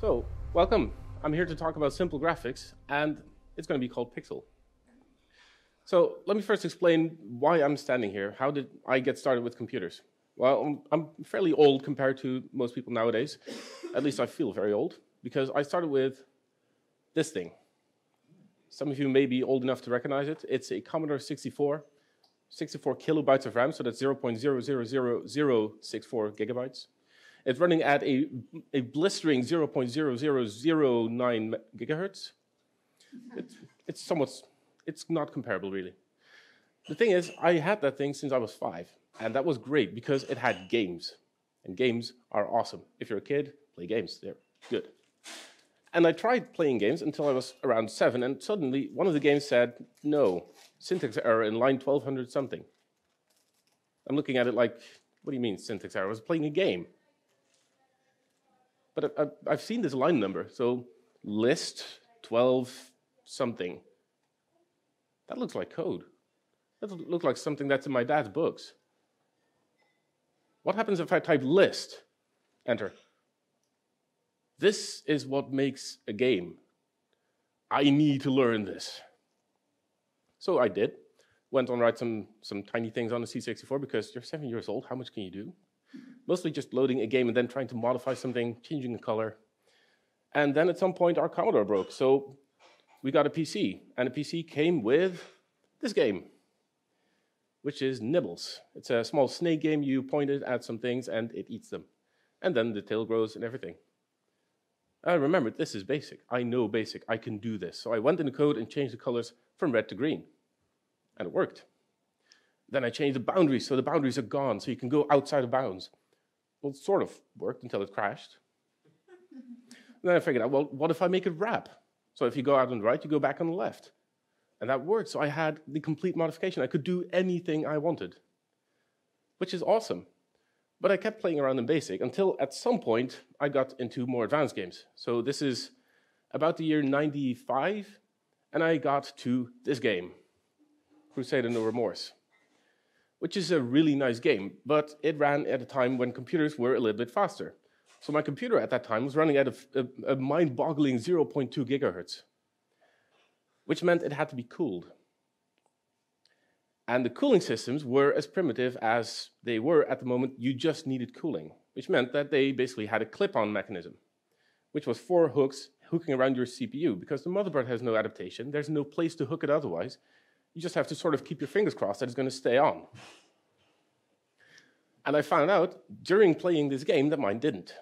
So, welcome. I'm here to talk about simple graphics, and it's going to be called Pixel. So, let me first explain why I'm standing here. How did I get started with computers? Well, I'm, fairly old compared to most people nowadays. At least I feel very old, because I started with this thing. Some of you may be old enough to recognize it. It's a Commodore 64, 64 kilobytes of RAM, so that's 0.00064 gigabytes. It's running at a, a blistering 0.0009 gigahertz. It's, it's somewhat, it's not comparable really. The thing is, I had that thing since I was five, and that was great because it had games. And games are awesome. If you're a kid, play games, they're good. And I tried playing games until I was around seven, and suddenly one of the games said, no, syntax error in line 1200 something. I'm looking at it like, what do you mean syntax error? I was playing a game. But I've seen this line number, so list 12 something. That looks like code. That looks like something that's in my dad's books. What happens if I type list, enter? This is what makes a game. I need to learn this. So I did. Went on write some, some tiny things on the C64 because you're seven years old. How much can you do? Mostly just loading a game and then trying to modify something, changing a color. And then at some point our Commodore broke. So we got a PC. And the PC came with this game, which is Nibbles. It's a small snake game. You point it at some things and it eats them. And then the tail grows and everything. I remember, this is basic. I know basic. I can do this. So I went in the code and changed the colors from red to green. And it worked. Then I changed the boundaries, so the boundaries are gone, so you can go outside of bounds. Well, it sort of worked until it crashed. then I figured out, well, what if I make it wrap? So if you go out on the right, you go back on the left. And that worked, so I had the complete modification. I could do anything I wanted, which is awesome. But I kept playing around in BASIC until at some point I got into more advanced games. So this is about the year 95, and I got to this game, Crusader No Remorse, which is a really nice game, but it ran at a time when computers were a little bit faster. So my computer at that time was running at a, a, a mind-boggling 0.2 gigahertz, which meant it had to be cooled. And the cooling systems were as primitive as they were at the moment you just needed cooling, which meant that they basically had a clip-on mechanism, which was four hooks hooking around your CPU. Because the motherboard has no adaptation, there's no place to hook it otherwise. You just have to sort of keep your fingers crossed that it's going to stay on. And I found out during playing this game that mine didn't.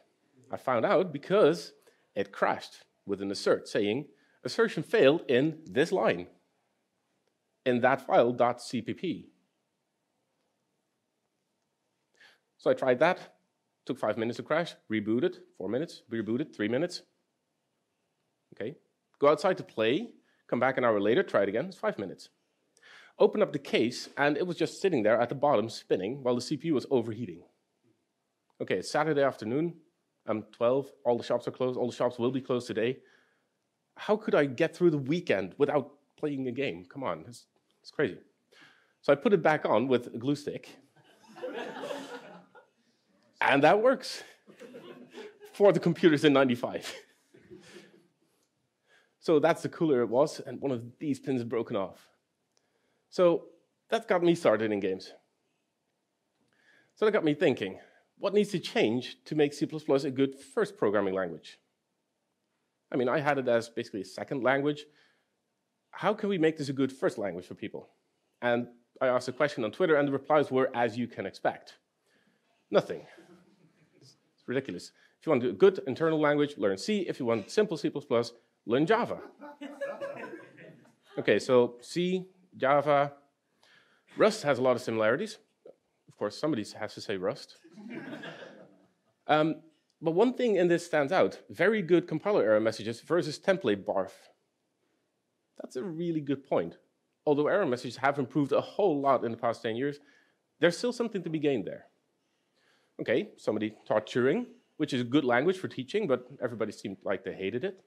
I found out because it crashed with an assert saying, assertion failed in this line in that file .cpp. So I tried that, took five minutes to crash, rebooted, four minutes, rebooted, three minutes. Okay, go outside to play, come back an hour later, try it again, it's five minutes. Open up the case, and it was just sitting there at the bottom spinning while the CPU was overheating. Okay, it's Saturday afternoon, I'm 12, all the shops are closed, all the shops will be closed today. How could I get through the weekend without playing a game? Come on, it's it's crazy. So I put it back on with a glue stick. and that works for the computers in 95. so that's the cooler it was, and one of these pins broken off. So that got me started in games. So that got me thinking, what needs to change to make C++ a good first programming language? I mean, I had it as basically a second language, how can we make this a good first language for people? And I asked a question on Twitter, and the replies were, as you can expect. Nothing. It's ridiculous. If you want a good internal language, learn C. If you want simple C++, learn Java. okay, so C, Java, Rust has a lot of similarities. Of course, somebody has to say Rust. um, but one thing in this stands out, very good compiler error messages versus template barf. That's a really good point. Although error messages have improved a whole lot in the past 10 years, there's still something to be gained there. Okay, somebody taught Turing, which is a good language for teaching, but everybody seemed like they hated it.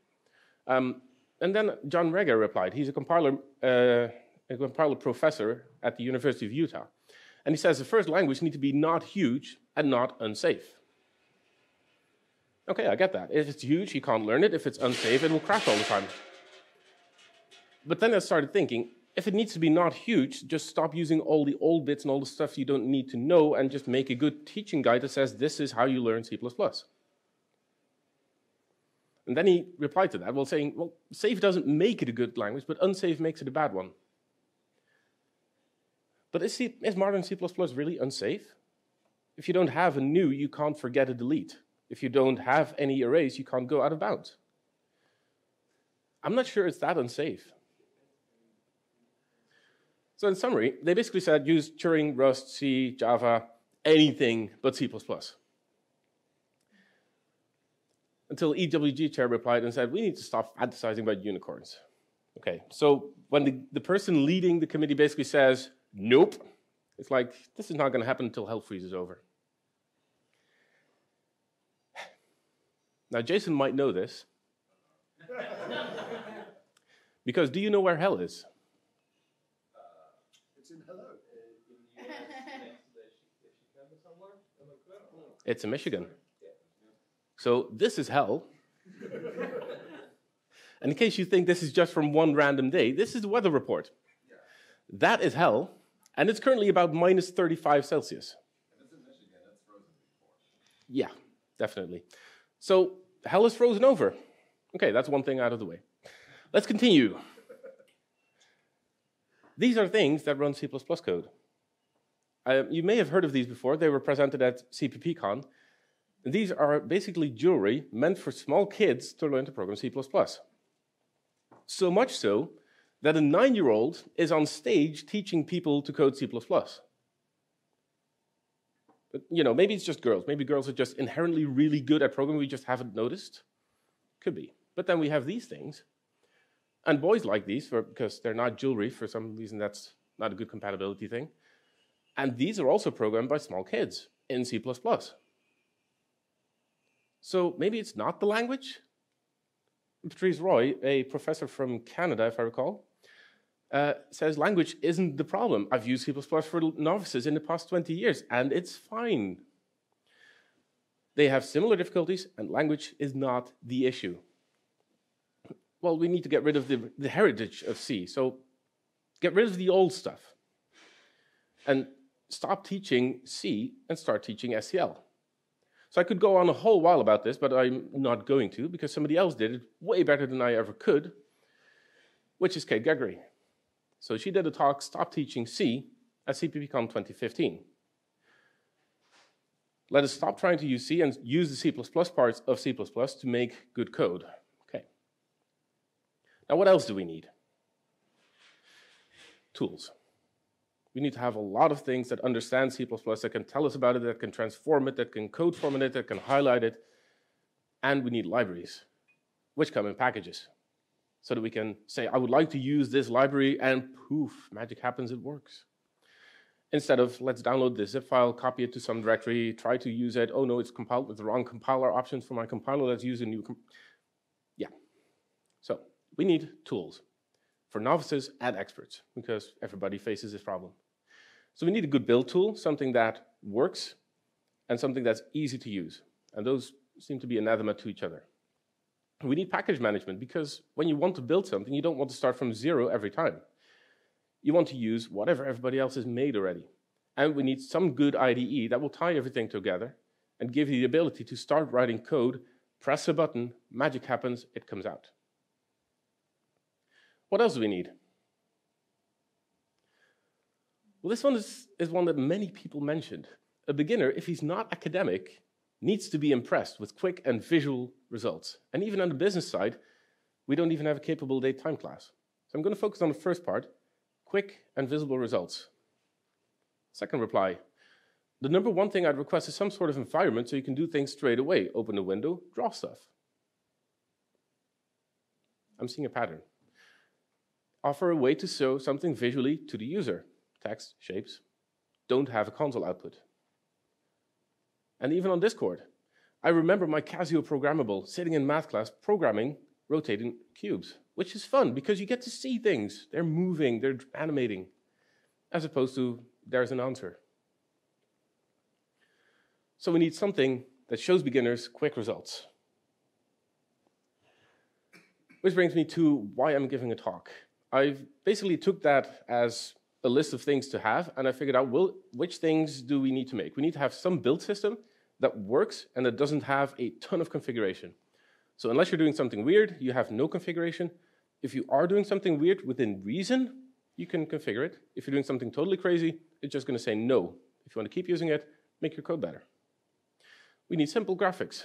Um, and then John Regehr replied. He's a compiler, uh, a compiler professor at the University of Utah. And he says the first language need to be not huge and not unsafe. Okay, I get that. If it's huge, he can't learn it. If it's unsafe, it will crash all the time. But then I started thinking, if it needs to be not huge, just stop using all the old bits and all the stuff you don't need to know and just make a good teaching guide that says this is how you learn C++. And then he replied to that, well, saying, well, safe doesn't make it a good language, but unsafe makes it a bad one. But is, C, is modern C++ really unsafe? If you don't have a new, you can't forget a delete. If you don't have any arrays, you can't go out of bounds. I'm not sure it's that unsafe. So in summary, they basically said use Turing, Rust, C, Java, anything but C++. Until EWG chair replied and said, we need to stop fantasizing about unicorns. Okay, so when the, the person leading the committee basically says, nope, it's like, this is not going to happen until hell freezes over. Now, Jason might know this. because do you know where hell is? Uh, it's in hello. It's in Michigan. So this is hell. and in case you think this is just from one random day, this is the weather report. That is hell, and it's currently about minus 35 Celsius. Yeah, definitely. So hell is frozen over. Okay, that's one thing out of the way. Let's continue. These are things that run C++ code. Uh, you may have heard of these before. They were presented at CppCon. These are basically jewelry meant for small kids to learn to program C++. So much so that a nine-year-old is on stage teaching people to code C++. But, you know, maybe it's just girls. Maybe girls are just inherently really good at programming. We just haven't noticed. Could be. But then we have these things. And boys like these for, because they're not jewelry. For some reason, that's not a good compatibility thing. And these are also programmed by small kids in C++. So maybe it's not the language? Patrice Roy, a professor from Canada, if I recall, uh, says language isn't the problem. I've used C++ for novices in the past 20 years, and it's fine. They have similar difficulties, and language is not the issue. Well, we need to get rid of the, the heritage of C. So get rid of the old stuff. And stop teaching C and start teaching SCL. So I could go on a whole while about this, but I'm not going to because somebody else did it way better than I ever could, which is Kate Gregory. So she did a talk, Stop Teaching C, at CppCon 2015. Let us stop trying to use C and use the C++ parts of C++ to make good code. Okay. Now what else do we need? Tools. We need to have a lot of things that understand C++, that can tell us about it, that can transform it, that can code format it, that can highlight it. And we need libraries, which come in packages. So that we can say, I would like to use this library, and poof, magic happens, it works. Instead of, let's download this zip file, copy it to some directory, try to use it, oh no, it's compiled with the wrong compiler options for my compiler, let's use a new, yeah. So, we need tools for novices and experts, because everybody faces this problem. So we need a good build tool, something that works, and something that's easy to use. And those seem to be anathema to each other. We need package management, because when you want to build something, you don't want to start from zero every time. You want to use whatever everybody else has made already. And we need some good IDE that will tie everything together and give you the ability to start writing code, press a button, magic happens, it comes out. What else do we need? Well, this one is, is one that many people mentioned. A beginner, if he's not academic, needs to be impressed with quick and visual results. And even on the business side, we don't even have a capable date time class. So I'm going to focus on the first part, quick and visible results. Second reply, the number one thing I'd request is some sort of environment so you can do things straight away. Open a window, draw stuff. I'm seeing a pattern offer a way to show something visually to the user. Text, shapes, don't have a console output. And even on Discord, I remember my Casio programmable sitting in math class programming rotating cubes, which is fun because you get to see things. They're moving, they're animating, as opposed to there's an answer. So we need something that shows beginners quick results. Which brings me to why I'm giving a talk. I basically took that as a list of things to have, and I figured out well, which things do we need to make. We need to have some build system that works and that doesn't have a ton of configuration. So unless you're doing something weird, you have no configuration. If you are doing something weird within reason, you can configure it. If you're doing something totally crazy, it's just going to say no. If you want to keep using it, make your code better. We need simple graphics.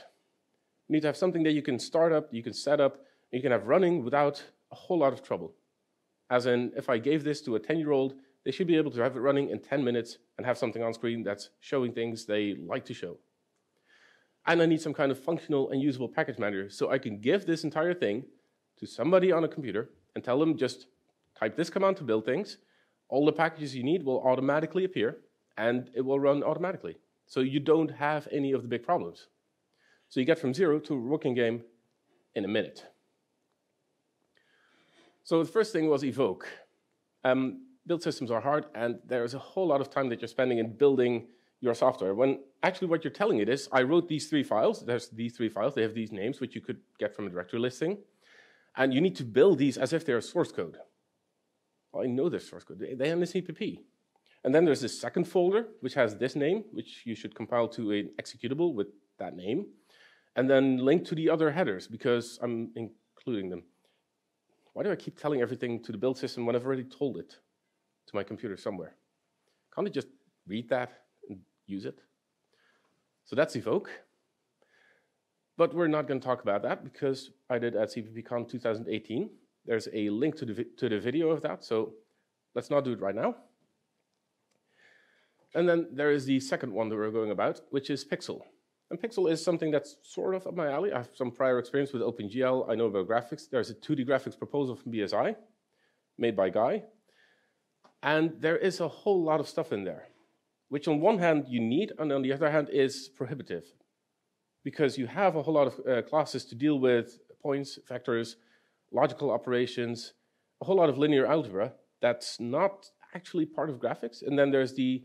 We need to have something that you can start up, you can set up, you can have running without a whole lot of trouble. As in, if I gave this to a 10-year-old, they should be able to have it running in 10 minutes and have something on screen that's showing things they like to show. And I need some kind of functional and usable package manager so I can give this entire thing to somebody on a computer and tell them just type this command to build things. All the packages you need will automatically appear and it will run automatically. So you don't have any of the big problems. So you get from zero to a working game in a minute. So the first thing was evoke. Um, build systems are hard, and there's a whole lot of time that you're spending in building your software. When actually what you're telling it is, I wrote these three files. There's these three files. They have these names, which you could get from a directory listing. And you need to build these as if they're source code. Well, I know they're source code. They have the CPP. And then there's this second folder, which has this name, which you should compile to an executable with that name. And then link to the other headers, because I'm including them. Why do I keep telling everything to the build system when I've already told it to my computer somewhere? Can't it just read that use it? So that's evoke. But we're not going to talk about that because I did at CPPCon 2018. There's a link to the, to the video of that, so let's not do it right now. And then there is the second one that we're going about, which is Pixel. And Pixel is something that's sort of up my alley. I have some prior experience with OpenGL. I know about graphics. There's a 2D graphics proposal from BSI, made by Guy. And there is a whole lot of stuff in there, which on one hand you need, and on the other hand is prohibitive. Because you have a whole lot of uh, classes to deal with, points, vectors, logical operations, a whole lot of linear algebra that's not actually part of graphics. And then there's the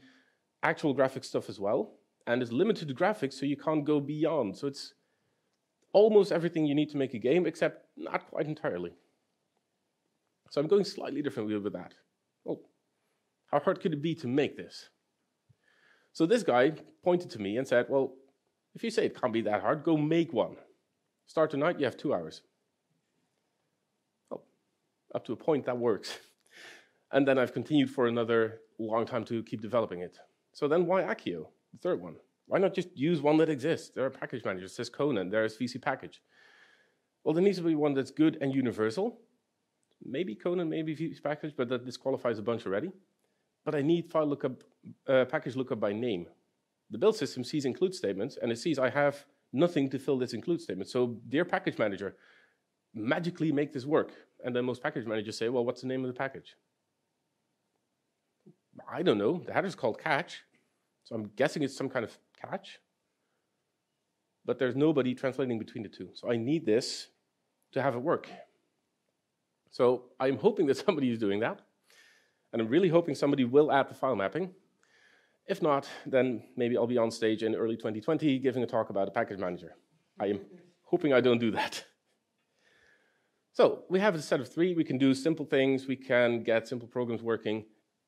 actual graphic stuff as well and it's limited to graphics, so you can't go beyond. So it's almost everything you need to make a game, except not quite entirely. So I'm going slightly differently with that. Well, how hard could it be to make this? So this guy pointed to me and said, well, if you say it can't be that hard, go make one. Start tonight, you have two hours. Well, up to a point, that works. and then I've continued for another long time to keep developing it. So then why Accio? The third one. Why not just use one that exists? There are package managers. There's Conan. There's VC Package. Well, there needs to be one that's good and universal. Maybe Conan, maybe VC Package, but that disqualifies a bunch already. But I need file lookup, uh, package lookup by name. The build system sees include statements, and it sees I have nothing to fill this include statement. So, dear package manager, magically make this work. And then most package managers say, well, what's the name of the package? I don't know. The header's called catch. So I'm guessing it's some kind of catch. But there's nobody translating between the two. So I need this to have it work. So I'm hoping that somebody is doing that. And I'm really hoping somebody will add the file mapping. If not, then maybe I'll be on stage in early 2020 giving a talk about a package manager. I am hoping I don't do that. So we have a set of three. We can do simple things. We can get simple programs working.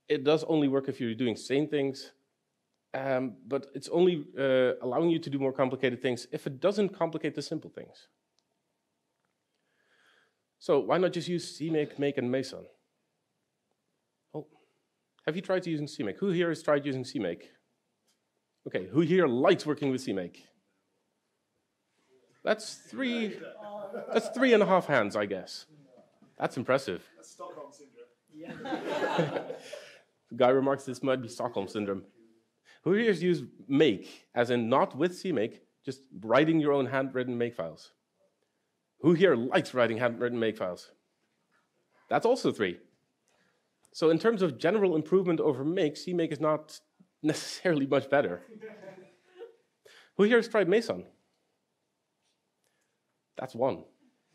It does only work if you're doing same things um, but it's only uh, allowing you to do more complicated things if it doesn't complicate the simple things. So why not just use CMake, Make, and Meson? Have you tried using CMake? Who here has tried using CMake? Okay, who here likes working with CMake? That's three. That's three and a half hands, I guess. That's impressive. That's Stockholm syndrome. Yeah. the guy remarks this might be Stockholm syndrome. Who here has used make, as in not with CMake, just writing your own handwritten make files? Who here likes writing handwritten make files? That's also three. So in terms of general improvement over make, CMake is not necessarily much better. Who here has tried Meson? That's one.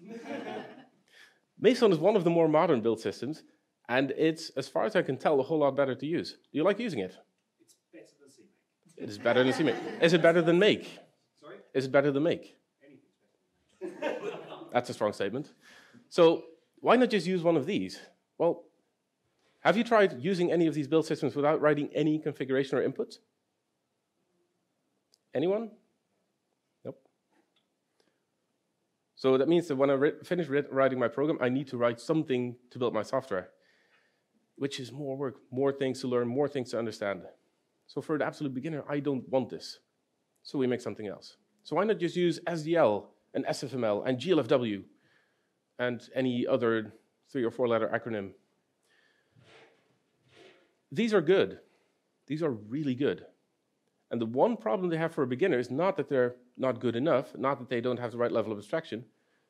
Meson is one of the more modern build systems, and it's, as far as I can tell, a whole lot better to use. Do you like using it? It's better than CMake. It is better than CMake. Is it better than make? Sorry? Is it better than make? Anything's better. That's a strong statement. So why not just use one of these? Well, have you tried using any of these build systems without writing any configuration or input? Anyone? Nope. So that means that when I finish writing my program, I need to write something to build my software, which is more work, more things to learn, more things to understand. So for the absolute beginner, I don't want this. So we make something else. So why not just use SDL and SFML and GLFW and any other three or four letter acronym? These are good. These are really good. And the one problem they have for a beginner is not that they're not good enough, not that they don't have the right level of abstraction,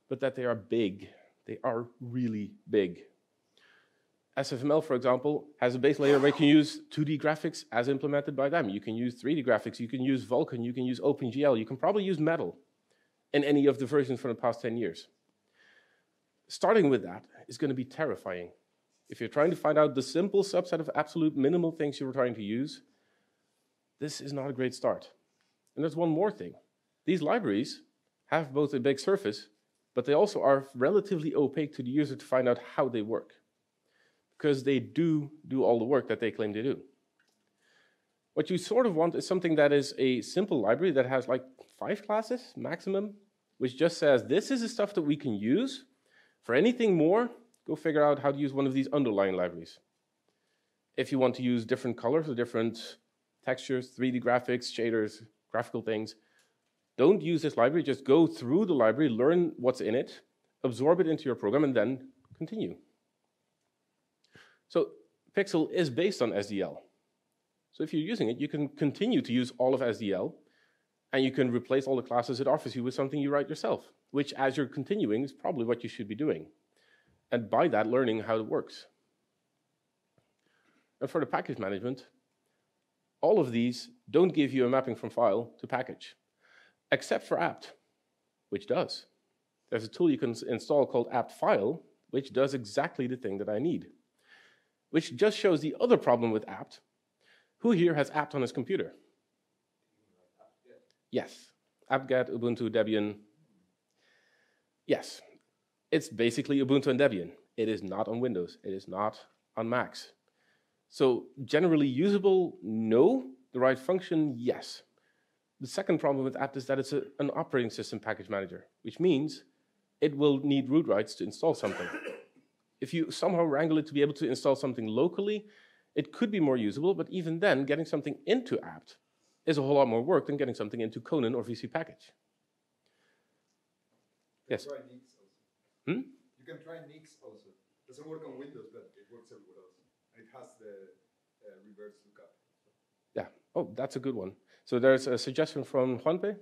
but that they are big. They are really big. SFML, for example, has a base layer where you can use 2D graphics as implemented by them. You can use 3D graphics, you can use Vulkan, you can use OpenGL, you can probably use Metal in any of the versions from the past 10 years. Starting with that is going to be terrifying. If you're trying to find out the simple subset of absolute minimal things you were trying to use, this is not a great start. And there's one more thing. These libraries have both a big surface, but they also are relatively opaque to the user to find out how they work because they do do all the work that they claim to do. What you sort of want is something that is a simple library that has like five classes maximum, which just says this is the stuff that we can use. For anything more, go figure out how to use one of these underlying libraries. If you want to use different colors or different textures, 3D graphics, shaders, graphical things, don't use this library, just go through the library, learn what's in it, absorb it into your program, and then continue. So Pixel is based on SDL. So if you're using it, you can continue to use all of SDL, and you can replace all the classes it offers you with something you write yourself, which as you're continuing is probably what you should be doing. And by that, learning how it works. And for the package management, all of these don't give you a mapping from file to package, except for apt, which does. There's a tool you can install called apt file, which does exactly the thing that I need which just shows the other problem with apt. Who here has apt on his computer? Yes. apt-get, Ubuntu, Debian. Yes. It's basically Ubuntu and Debian. It is not on Windows. It is not on Macs. So generally usable, no. The right function, yes. The second problem with apt is that it's a, an operating system package manager, which means it will need root rights to install something if you somehow wrangle it to be able to install something locally, it could be more usable, but even then, getting something into apt is a whole lot more work than getting something into Conan or VC package. Yes? Try Nix also. Hmm? You can try Nix also. It doesn't work on Windows, but it works everywhere else. And it has the uh, reverse lookup. Yeah. Oh, that's a good one. So there's a suggestion from Juanpe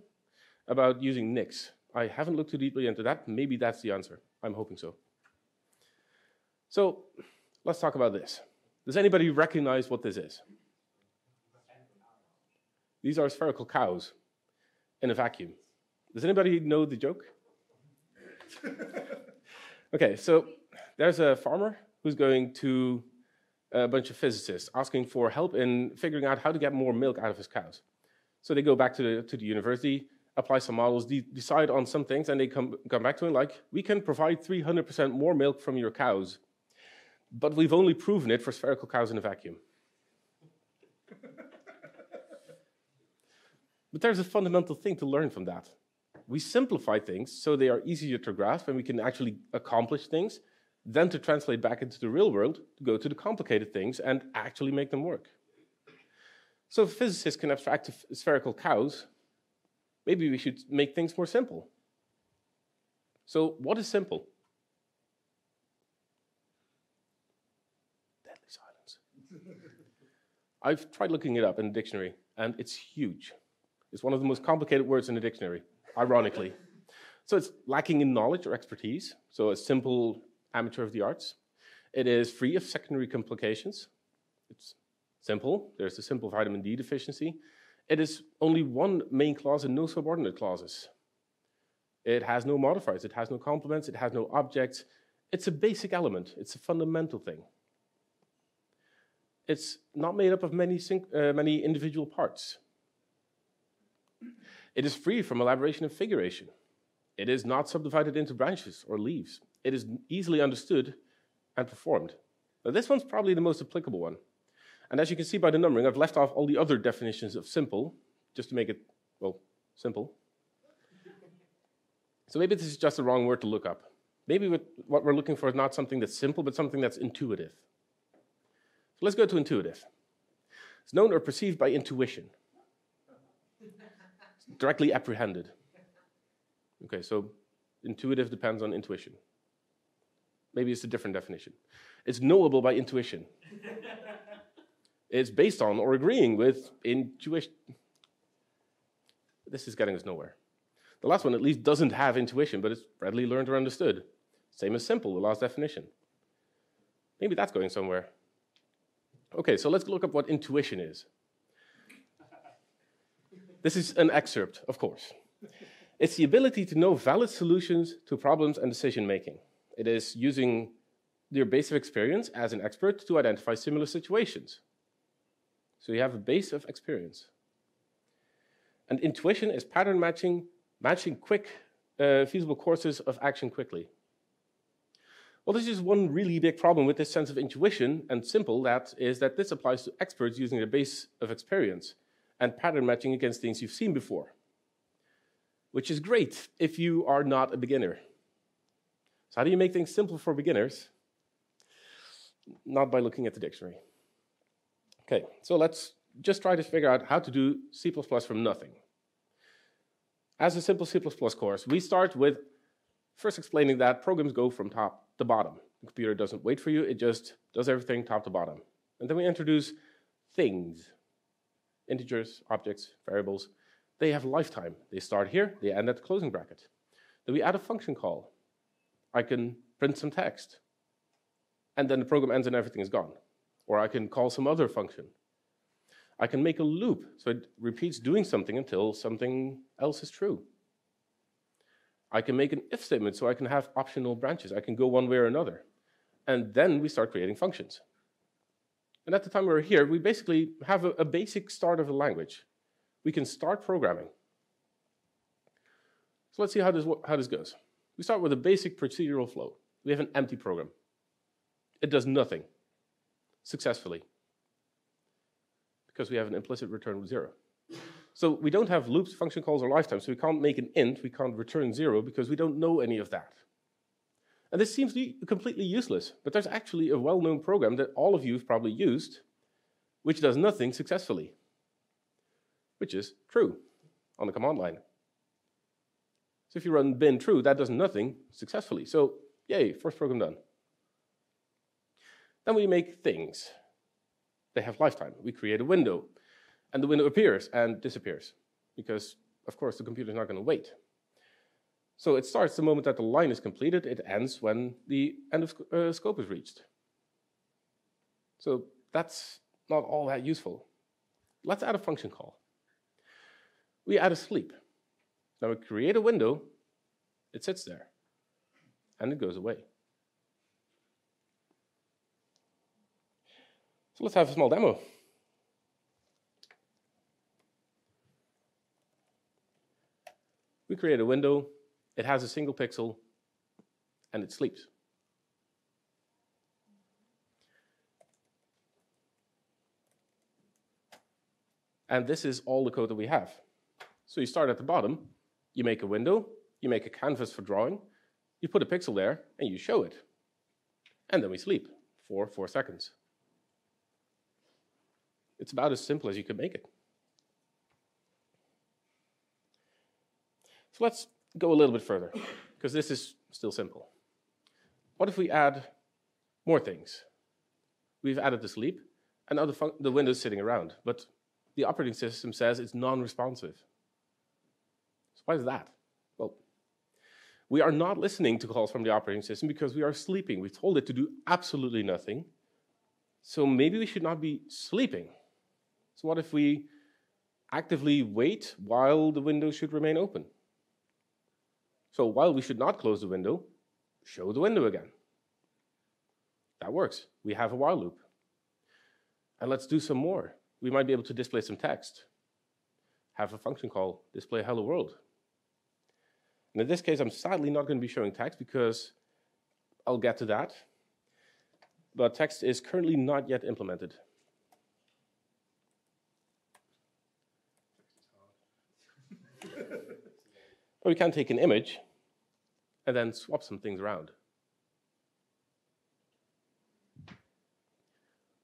about using Nix. I haven't looked too deeply into that. Maybe that's the answer. I'm hoping so. So let's talk about this. Does anybody recognize what this is? These are spherical cows in a vacuum. Does anybody know the joke? okay, so there's a farmer who's going to a bunch of physicists asking for help in figuring out how to get more milk out of his cows. So they go back to the, to the university, apply some models, de decide on some things, and they come, come back to him like, we can provide 300% more milk from your cows but we've only proven it for spherical cows in a vacuum. but there's a fundamental thing to learn from that. We simplify things so they are easier to grasp and we can actually accomplish things, then to translate back into the real world, to go to the complicated things and actually make them work. So if physicists can abstract spherical cows, maybe we should make things more simple. So what is simple? Deadly silence. I've tried looking it up in the dictionary, and it's huge. It's one of the most complicated words in the dictionary, ironically. So it's lacking in knowledge or expertise, so a simple amateur of the arts. It is free of secondary complications. It's simple. There's a simple vitamin D deficiency. It is only one main clause and no subordinate clauses. It has no modifiers, it has no complements, it has no objects. It's a basic element, it's a fundamental thing. It's not made up of many, uh, many individual parts. It is free from elaboration and figuration. It is not subdivided into branches or leaves. it is easily understood and performed. Now, this one's probably the most applicable one. And as you can see by the numbering, I've left off all the other definitions of simple, just to make it, well, simple. So maybe this is just the wrong word to look up. Maybe what we're looking for is not something that's simple, but something that's intuitive. So let's go to intuitive. It's known or perceived by intuition. Directly apprehended. Okay, so intuitive depends on intuition. Maybe it's a different definition. It's knowable by intuition. it's based on or agreeing with intuition. This is getting us nowhere. The last one at least doesn't have intuition, but it's readily learned or understood. Same as simple, the last definition. Maybe that's going somewhere. Okay, so let's look up what intuition is. This is an excerpt, of course. It's the ability to know valid solutions to problems and decision making. It is using your base of experience as an expert to identify similar situations. So you have a base of experience. And intuition is pattern matching, matching quick, uh, feasible courses of action quickly. Well, this is one really big problem with this sense of intuition and simple that is that this applies to experts using a base of experience and pattern matching against things you've seen before, which is great if you are not a beginner. So, how do you make things simple for beginners? Not by looking at the dictionary. Okay, so let's just try to figure out how to do C from nothing. As a simple C course, we start with first explaining that programs go from top to bottom. The computer doesn't wait for you, it just does everything top to bottom. And then we introduce things integers, objects, variables. They have lifetime. They start here, they end at the closing bracket. Then we add a function call. I can print some text. And then the program ends and everything is gone. Or I can call some other function. I can make a loop, so it repeats doing something until something else is true. I can make an if statement, so I can have optional branches. I can go one way or another. And then we start creating functions. And at the time we were here, we basically have a, a basic start of a language. We can start programming. So let's see how this, how this goes. We start with a basic procedural flow. We have an empty program. It does nothing successfully because we have an implicit return of zero. So we don't have loops, function calls, or lifetimes, so we can't make an int, we can't return zero because we don't know any of that. And this seems completely useless, but there's actually a well-known program that all of you have probably used, which does nothing successfully, which is true on the command line. So if you run bin true, that does nothing successfully. So yay, first program done. Then we make things. They have lifetime. We create a window, and the window appears and disappears, because, of course, the computer is not going to wait. So it starts the moment that the line is completed, it ends when the end of uh, scope is reached. So that's not all that useful. Let's add a function call. We add a sleep. Now we create a window, it sits there, and it goes away. So let's have a small demo. We create a window, it has a single pixel, and it sleeps. And this is all the code that we have. So you start at the bottom, you make a window, you make a canvas for drawing, you put a pixel there, and you show it. And then we sleep for four seconds. It's about as simple as you could make it. So let's go a little bit further, because this is still simple. What if we add more things? We've added the sleep, and now the, the window is sitting around, but the operating system says it's non-responsive. So why is that? Well, we are not listening to calls from the operating system because we are sleeping. We've told it to do absolutely nothing. So maybe we should not be sleeping. So what if we actively wait while the window should remain open? So while we should not close the window, show the window again. That works. We have a while loop. And let's do some more. We might be able to display some text. Have a function call display hello world. And in this case, I'm sadly not going to be showing text because I'll get to that. But text is currently not yet implemented. but we can take an image and then swap some things around.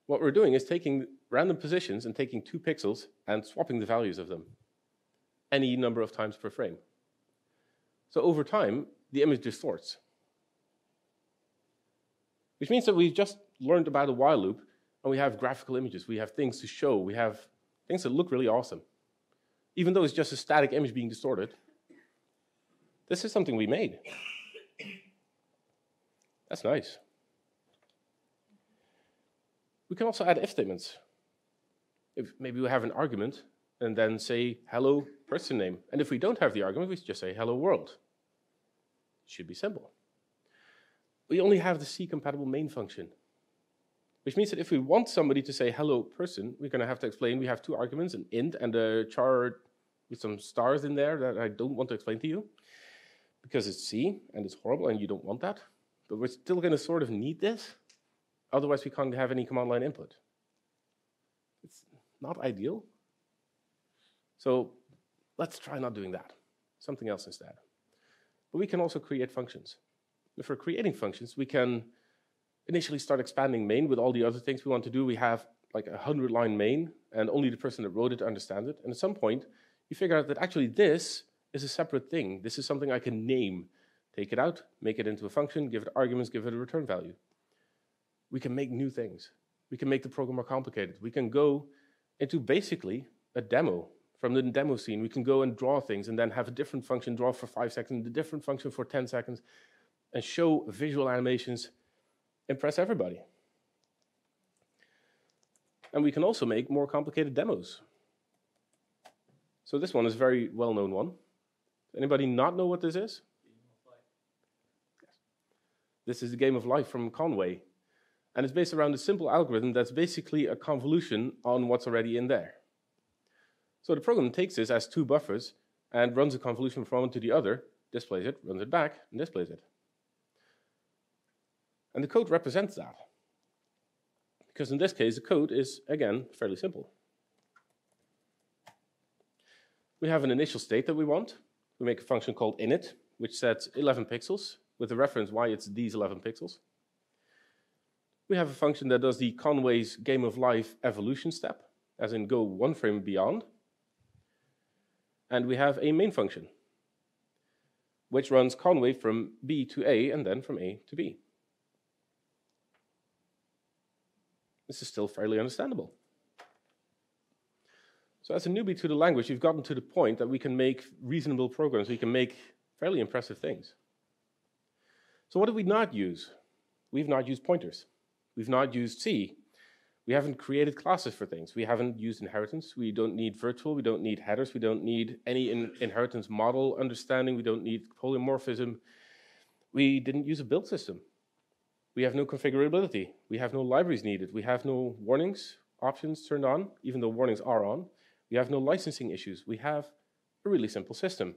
What we're doing is taking random positions and taking two pixels and swapping the values of them any number of times per frame. So over time, the image distorts. Which means that we've just learned about a while loop and we have graphical images, we have things to show, we have things that look really awesome. Even though it's just a static image being distorted, this is something we made. That's nice. We can also add if statements. If maybe we have an argument and then say hello person name. And if we don't have the argument, we just say hello world. Should be simple. We only have the C compatible main function, which means that if we want somebody to say hello person, we're going to have to explain we have two arguments, an int and a char with some stars in there that I don't want to explain to you because it's C and it's horrible and you don't want that. But we're still going to sort of need this. Otherwise, we can't have any command line input. It's not ideal. So let's try not doing that. Something else instead. But we can also create functions. If we're creating functions, we can initially start expanding main with all the other things we want to do. We have like a 100 line main, and only the person that wrote it understands it. And at some point, you figure out that actually this is a separate thing. This is something I can name. Take it out, make it into a function, give it arguments, give it a return value. We can make new things. We can make the program more complicated. We can go into basically a demo from the demo scene. We can go and draw things and then have a different function draw for five seconds, a different function for 10 seconds, and show visual animations, impress everybody. And we can also make more complicated demos. So this one is a very well-known one. Anybody not know what this is? This is the game of life from Conway. And it's based around a simple algorithm that's basically a convolution on what's already in there. So the program takes this as two buffers and runs a convolution from one to the other, displays it, runs it back, and displays it. And the code represents that. Because in this case, the code is, again, fairly simple. We have an initial state that we want. We make a function called init, which sets 11 pixels with a reference why it's these 11 pixels. We have a function that does the Conway's game of life evolution step, as in go one frame beyond. And we have a main function, which runs Conway from B to A and then from A to B. This is still fairly understandable. So as a newbie to the language, you've gotten to the point that we can make reasonable programs. We can make fairly impressive things. So what did we not use? We've not used pointers. We've not used C. We haven't created classes for things. We haven't used inheritance. We don't need virtual. We don't need headers. We don't need any in inheritance model understanding. We don't need polymorphism. We didn't use a build system. We have no configurability. We have no libraries needed. We have no warnings options turned on, even though warnings are on. We have no licensing issues. We have a really simple system.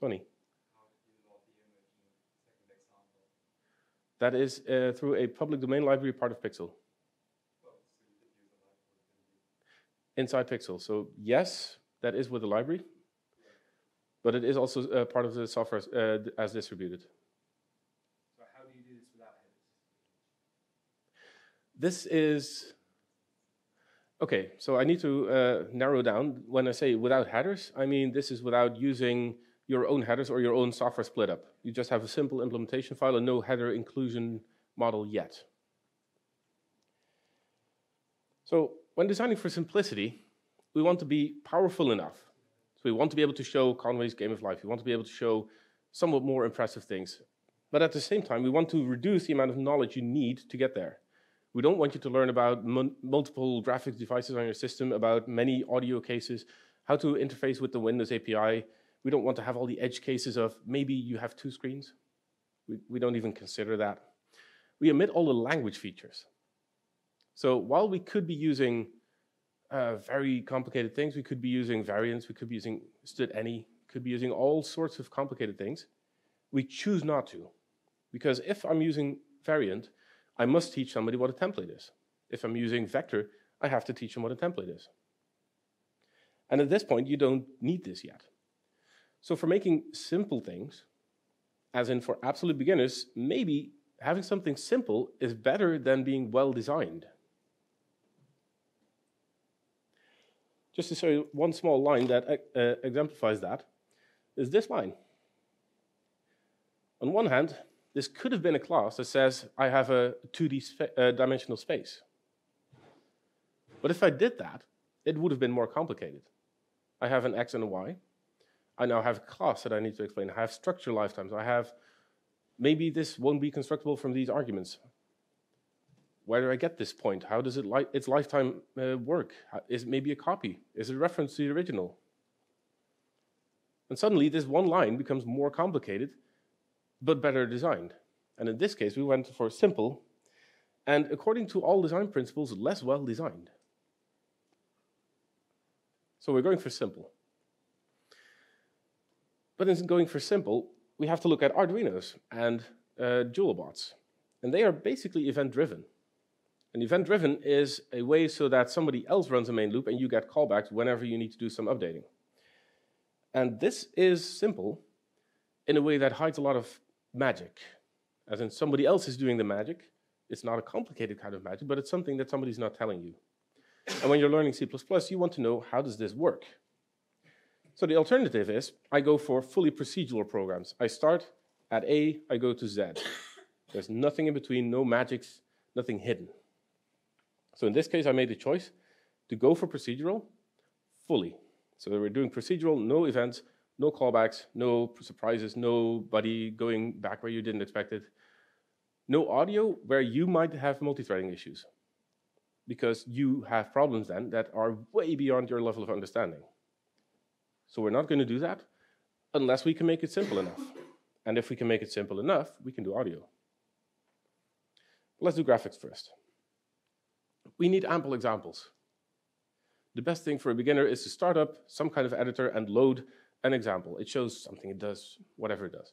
Tony. That is uh, through a public domain library part of Pixel. Inside Pixel. So yes, that is with the library, but it is also uh, part of the software uh, as distributed. So how do you do this without headers? This is Okay, so I need to uh, narrow down. When I say without headers, I mean this is without using your own headers or your own software split up. You just have a simple implementation file and no header inclusion model yet. So when designing for simplicity, we want to be powerful enough. So we want to be able to show Conway's Game of Life. We want to be able to show somewhat more impressive things. But at the same time, we want to reduce the amount of knowledge you need to get there. We don't want you to learn about multiple graphics devices on your system, about many audio cases, how to interface with the Windows API. We don't want to have all the edge cases of maybe you have two screens. We, we don't even consider that. We omit all the language features. So while we could be using uh, very complicated things, we could be using variants, we could be using std any, could be using all sorts of complicated things, we choose not to. Because if I'm using variant, I must teach somebody what a template is. If I'm using vector, I have to teach them what a template is. And at this point, you don't need this yet. So for making simple things, as in for absolute beginners, maybe having something simple is better than being well designed. Just to show you one small line that uh, exemplifies that is this line. On one hand, this could have been a class that says I have a 2D spa uh, dimensional space. But if I did that, it would have been more complicated. I have an x and a y. I now have a class that I need to explain. I have structure lifetimes. I have maybe this won't be constructible from these arguments. Where do I get this point? How does it li its lifetime uh, work? Is it maybe a copy? Is it a reference to the original? And suddenly this one line becomes more complicated, but better designed. And in this case, we went for simple, and according to all design principles, less well designed. So we're going for simple. But in going for simple, we have to look at Arduinos and uh, Juulbots. And they are basically event-driven. And event-driven is a way so that somebody else runs a main loop and you get callbacks whenever you need to do some updating. And this is simple in a way that hides a lot of magic. As in somebody else is doing the magic. It's not a complicated kind of magic, but it's something that somebody's not telling you. And when you're learning C++, you want to know how does this work? So the alternative is I go for fully procedural programs. I start at A, I go to Z. There's nothing in between, no magics, nothing hidden. So in this case, I made the choice to go for procedural fully. So we're doing procedural, no events, no callbacks, no surprises, nobody going back where you didn't expect it. No audio where you might have multi-threading issues because you have problems then that are way beyond your level of understanding. So we're not going to do that unless we can make it simple enough. And if we can make it simple enough, we can do audio. Let's do graphics first. We need ample examples. The best thing for a beginner is to start up some kind of editor and load an example. It shows something, it does whatever it does.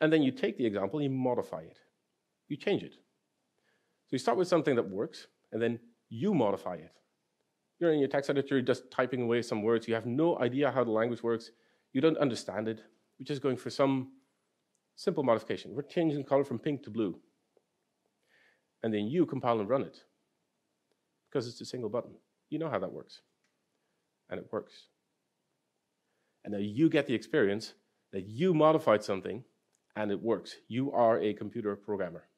And then you take the example, you modify it. You change it. So you start with something that works, and then you modify it. You're in your text editor, just typing away some words, you have no idea how the language works, you don't understand it, we're just going for some simple modification. We're changing color from pink to blue. And then you compile and run it. Because it's a single button. You know how that works. And it works. And now you get the experience that you modified something and it works. You are a computer programmer.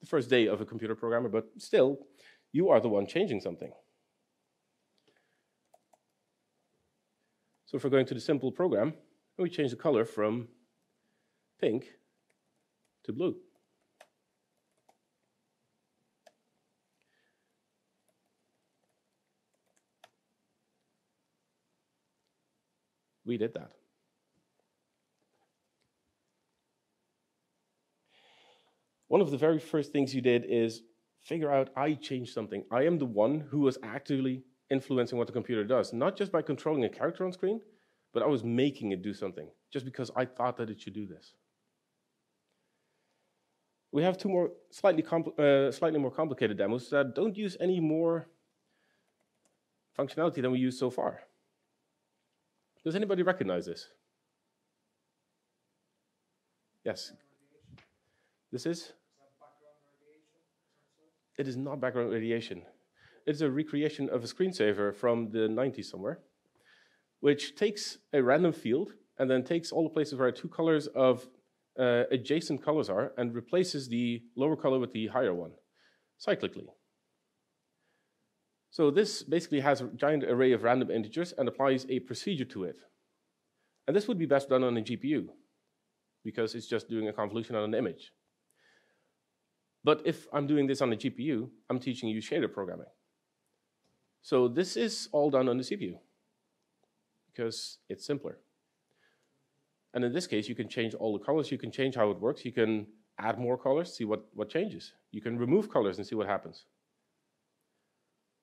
The first day of a computer programmer, but still, you are the one changing something. So if we're going to the simple program, we change the color from pink to blue. We did that. One of the very first things you did is figure out I changed something. I am the one who was actively influencing what the computer does, not just by controlling a character on screen, but I was making it do something just because I thought that it should do this. We have two more slightly, uh, slightly more complicated demos that don't use any more functionality than we used so far. Does anybody recognize this? Yes. This is? It is not background radiation. It's a recreation of a screensaver from the 90s somewhere, which takes a random field and then takes all the places where two colors of uh, adjacent colors are and replaces the lower color with the higher one cyclically. So this basically has a giant array of random integers and applies a procedure to it. And this would be best done on a GPU because it's just doing a convolution on an image. But if I'm doing this on a GPU, I'm teaching you shader programming. So this is all done on the CPU because it's simpler. And in this case, you can change all the colors. You can change how it works. You can add more colors, see what, what changes. You can remove colors and see what happens.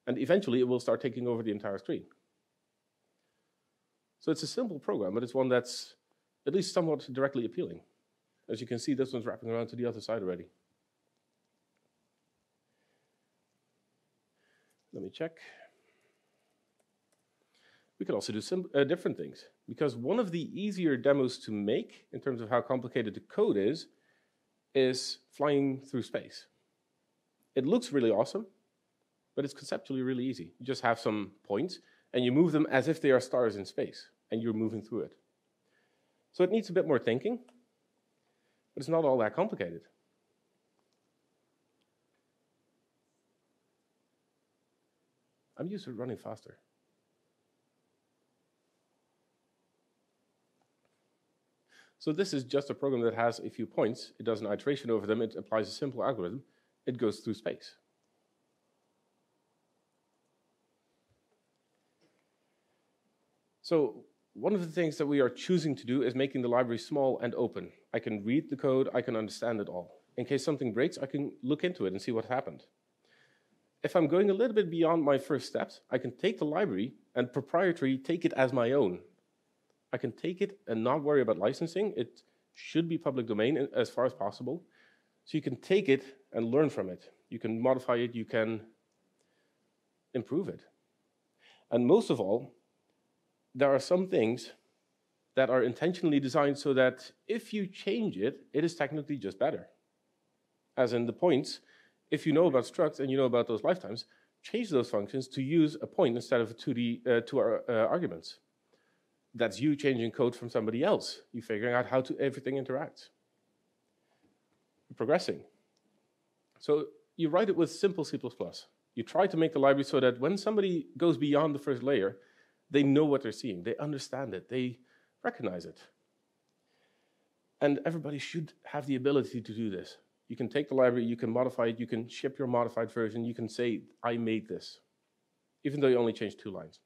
And eventually, it will start taking over the entire screen. So it's a simple program, but it's one that's at least somewhat directly appealing. As you can see, this one's wrapping around to the other side already. Let me check. We could also do some uh, different things because one of the easier demos to make in terms of how complicated the code is, is flying through space. It looks really awesome, but it's conceptually really easy. You just have some points and you move them as if they are stars in space and you're moving through it. So it needs a bit more thinking, but it's not all that complicated. I'm used to running faster. So this is just a program that has a few points. It does an iteration over them. It applies a simple algorithm. It goes through space. So one of the things that we are choosing to do is making the library small and open. I can read the code, I can understand it all. In case something breaks, I can look into it and see what happened. If I'm going a little bit beyond my first steps, I can take the library and proprietary take it as my own. I can take it and not worry about licensing. It should be public domain as far as possible. So you can take it and learn from it. You can modify it, you can improve it. And most of all, there are some things that are intentionally designed so that if you change it, it is technically just better. As in the points, if you know about structs and you know about those lifetimes, change those functions to use a point instead of two, D, uh, two uh, arguments. That's you changing code from somebody else. You figuring out how to everything interacts. You're progressing. So you write it with simple C++. You try to make the library so that when somebody goes beyond the first layer, they know what they're seeing. They understand it. They recognize it. And everybody should have the ability to do this. You can take the library, you can modify it, you can ship your modified version, you can say, I made this, even though you only changed two lines.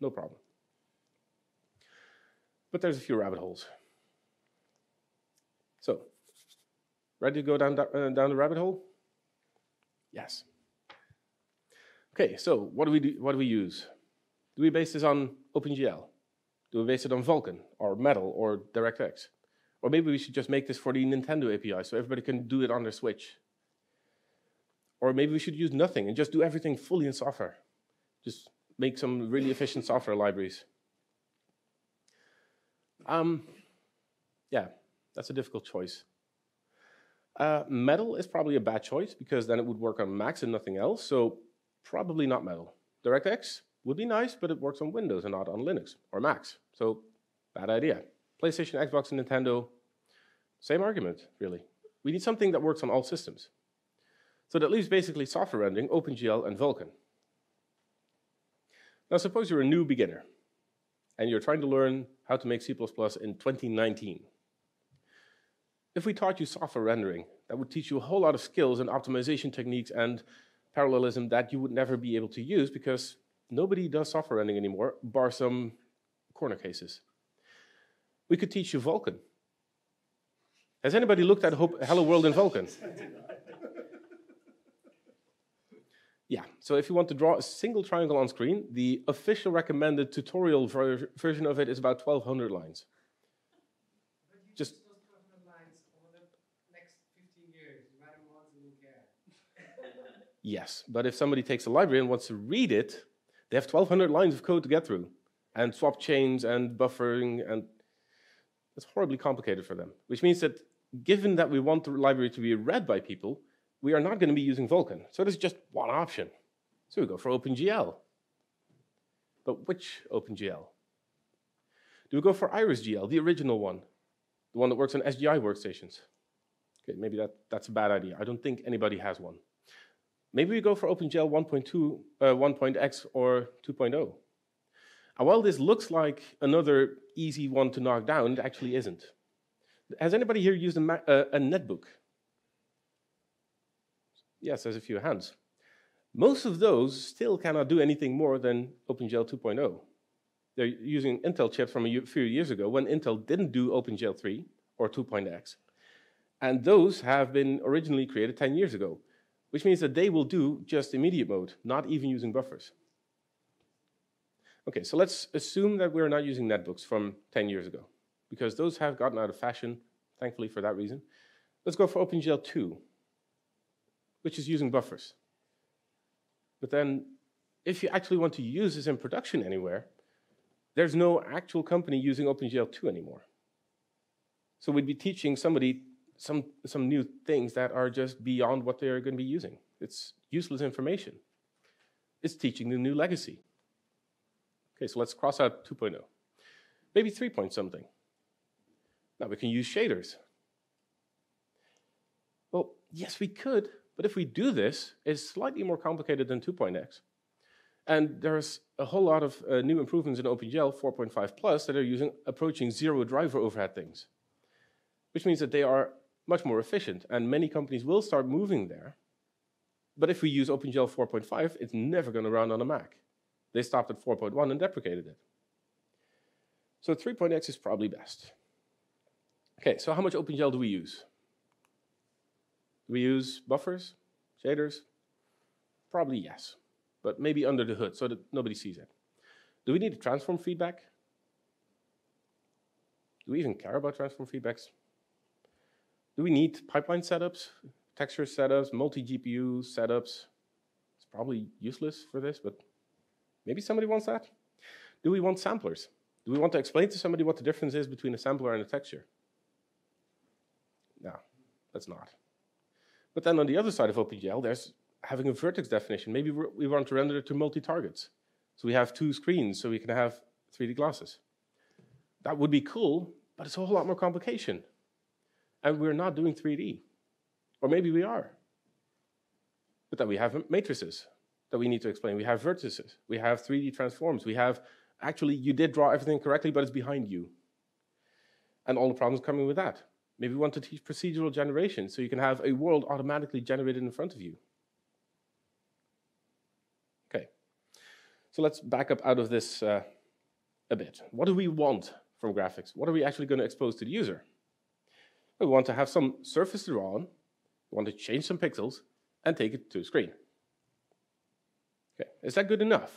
No problem. But there's a few rabbit holes. So, ready to go down, uh, down the rabbit hole? Yes. Okay, so what do we do, what do we use? Do we base this on OpenGL? Do we base it on Vulkan or Metal or DirectX? Or maybe we should just make this for the Nintendo API so everybody can do it on their Switch. Or maybe we should use nothing and just do everything fully in software. Just make some really efficient software libraries. Um, yeah, that's a difficult choice. Uh, metal is probably a bad choice because then it would work on Macs and nothing else, so probably not Metal. DirectX would be nice, but it works on Windows and not on Linux or Macs, so bad idea. PlayStation, Xbox, and Nintendo, same argument, really. We need something that works on all systems. So that leaves basically software rendering, OpenGL, and Vulkan. Now suppose you're a new beginner, and you're trying to learn how to make C++ in 2019. If we taught you software rendering, that would teach you a whole lot of skills and optimization techniques and parallelism that you would never be able to use because nobody does software rendering anymore, bar some corner cases. We could teach you Vulkan. Has anybody looked at Hello World in Vulkan? yeah, so if you want to draw a single triangle on screen, the official recommended tutorial ver version of it is about 1,200 lines. Just Yes, but if somebody takes a library and wants to read it, they have 1,200 lines of code to get through, and swap chains and buffering and it's horribly complicated for them, which means that given that we want the library to be read by people, we are not going to be using Vulkan. So there's just one option. So we go for OpenGL. But which OpenGL? Do we go for IrisGL, the original one, the one that works on SGI workstations? Okay, maybe that, that's a bad idea. I don't think anybody has one. Maybe we go for OpenGL 1.2, uh, 1.x or 2.0. And while this looks like another easy one to knock down, it actually isn't. Has anybody here used a, uh, a netbook? Yes, there's a few hands. Most of those still cannot do anything more than OpenGL 2.0. They're using Intel chips from a few years ago when Intel didn't do OpenGL 3 or 2.x. And those have been originally created 10 years ago, which means that they will do just immediate mode, not even using buffers. Okay, so let's assume that we're not using netbooks from 10 years ago, because those have gotten out of fashion thankfully for that reason. Let's go for OpenGL 2, which is using buffers. But then, if you actually want to use this in production anywhere, there's no actual company using OpenGL 2 anymore. So we'd be teaching somebody some, some new things that are just beyond what they're going to be using. It's useless information. It's teaching the new legacy. Okay, so let's cross out 2.0. Maybe 3 point something. Now we can use shaders. Well, yes, we could, but if we do this, it's slightly more complicated than 2.x. And there's a whole lot of uh, new improvements in OpenGL 4.5 Plus that are using approaching zero driver overhead things, which means that they are much more efficient, and many companies will start moving there. But if we use OpenGL 4.5, it's never going to run on a Mac. They stopped at 4.1 and deprecated it. So 3.x is probably best. Okay, so how much OpenGL do we use? Do we use buffers, shaders? Probably yes, but maybe under the hood so that nobody sees it. Do we need transform feedback? Do we even care about transform feedbacks? Do we need pipeline setups, texture setups, multi-GPU setups? It's probably useless for this, but maybe somebody wants that. Do we want samplers? Do we want to explain to somebody what the difference is between a sampler and a texture? No, that's not. But then on the other side of OpenGL, there's having a vertex definition. Maybe we want to render it to multi-targets. So we have two screens, so we can have 3D glasses. That would be cool, but it's a whole lot more complication and we're not doing 3D. Or maybe we are. But then we have matrices that we need to explain. We have vertices. We have 3D transforms. We have, actually, you did draw everything correctly, but it's behind you. And all the problems coming with that. Maybe we want to teach procedural generation so you can have a world automatically generated in front of you. Okay, so let's back up out of this uh, a bit. What do we want from graphics? What are we actually going to expose to the user? We want to have some surface drawn, we want to change some pixels, and take it to the screen. Okay, is that good enough?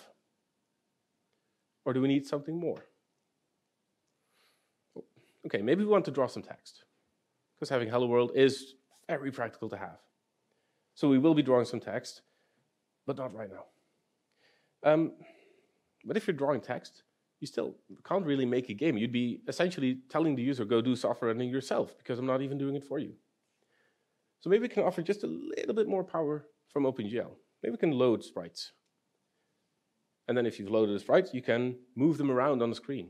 Or do we need something more? Okay, maybe we want to draw some text, because having Hello World is very practical to have. So we will be drawing some text, but not right now. Um, but if you're drawing text, you still can't really make a game. You'd be essentially telling the user, go do software rendering yourself, because I'm not even doing it for you. So maybe we can offer just a little bit more power from OpenGL. Maybe we can load sprites. And then if you've loaded the sprites, you can move them around on the screen.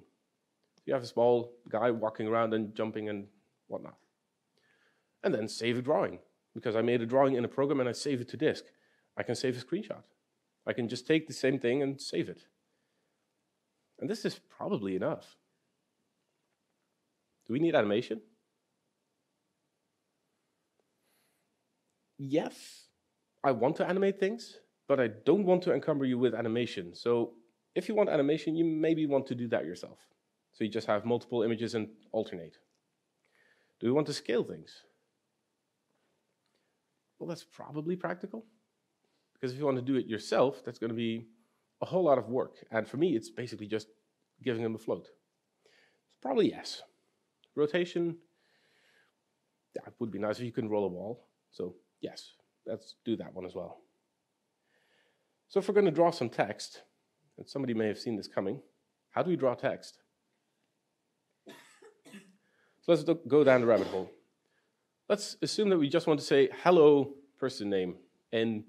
You have a small guy walking around and jumping and whatnot. And then save a drawing. Because I made a drawing in a program and I save it to disk. I can save a screenshot. I can just take the same thing and save it. And this is probably enough. Do we need animation? Yes, I want to animate things, but I don't want to encumber you with animation. So if you want animation, you maybe want to do that yourself. So you just have multiple images and alternate. Do we want to scale things? Well, that's probably practical. Because if you want to do it yourself, that's going to be a whole lot of work. And for me, it's basically just giving them a float. Probably yes. Rotation, yeah, it would be nice if you can roll a wall. So yes, let's do that one as well. So if we're going to draw some text, and somebody may have seen this coming, how do we draw text? So let's go down the rabbit hole. Let's assume that we just want to say hello person name in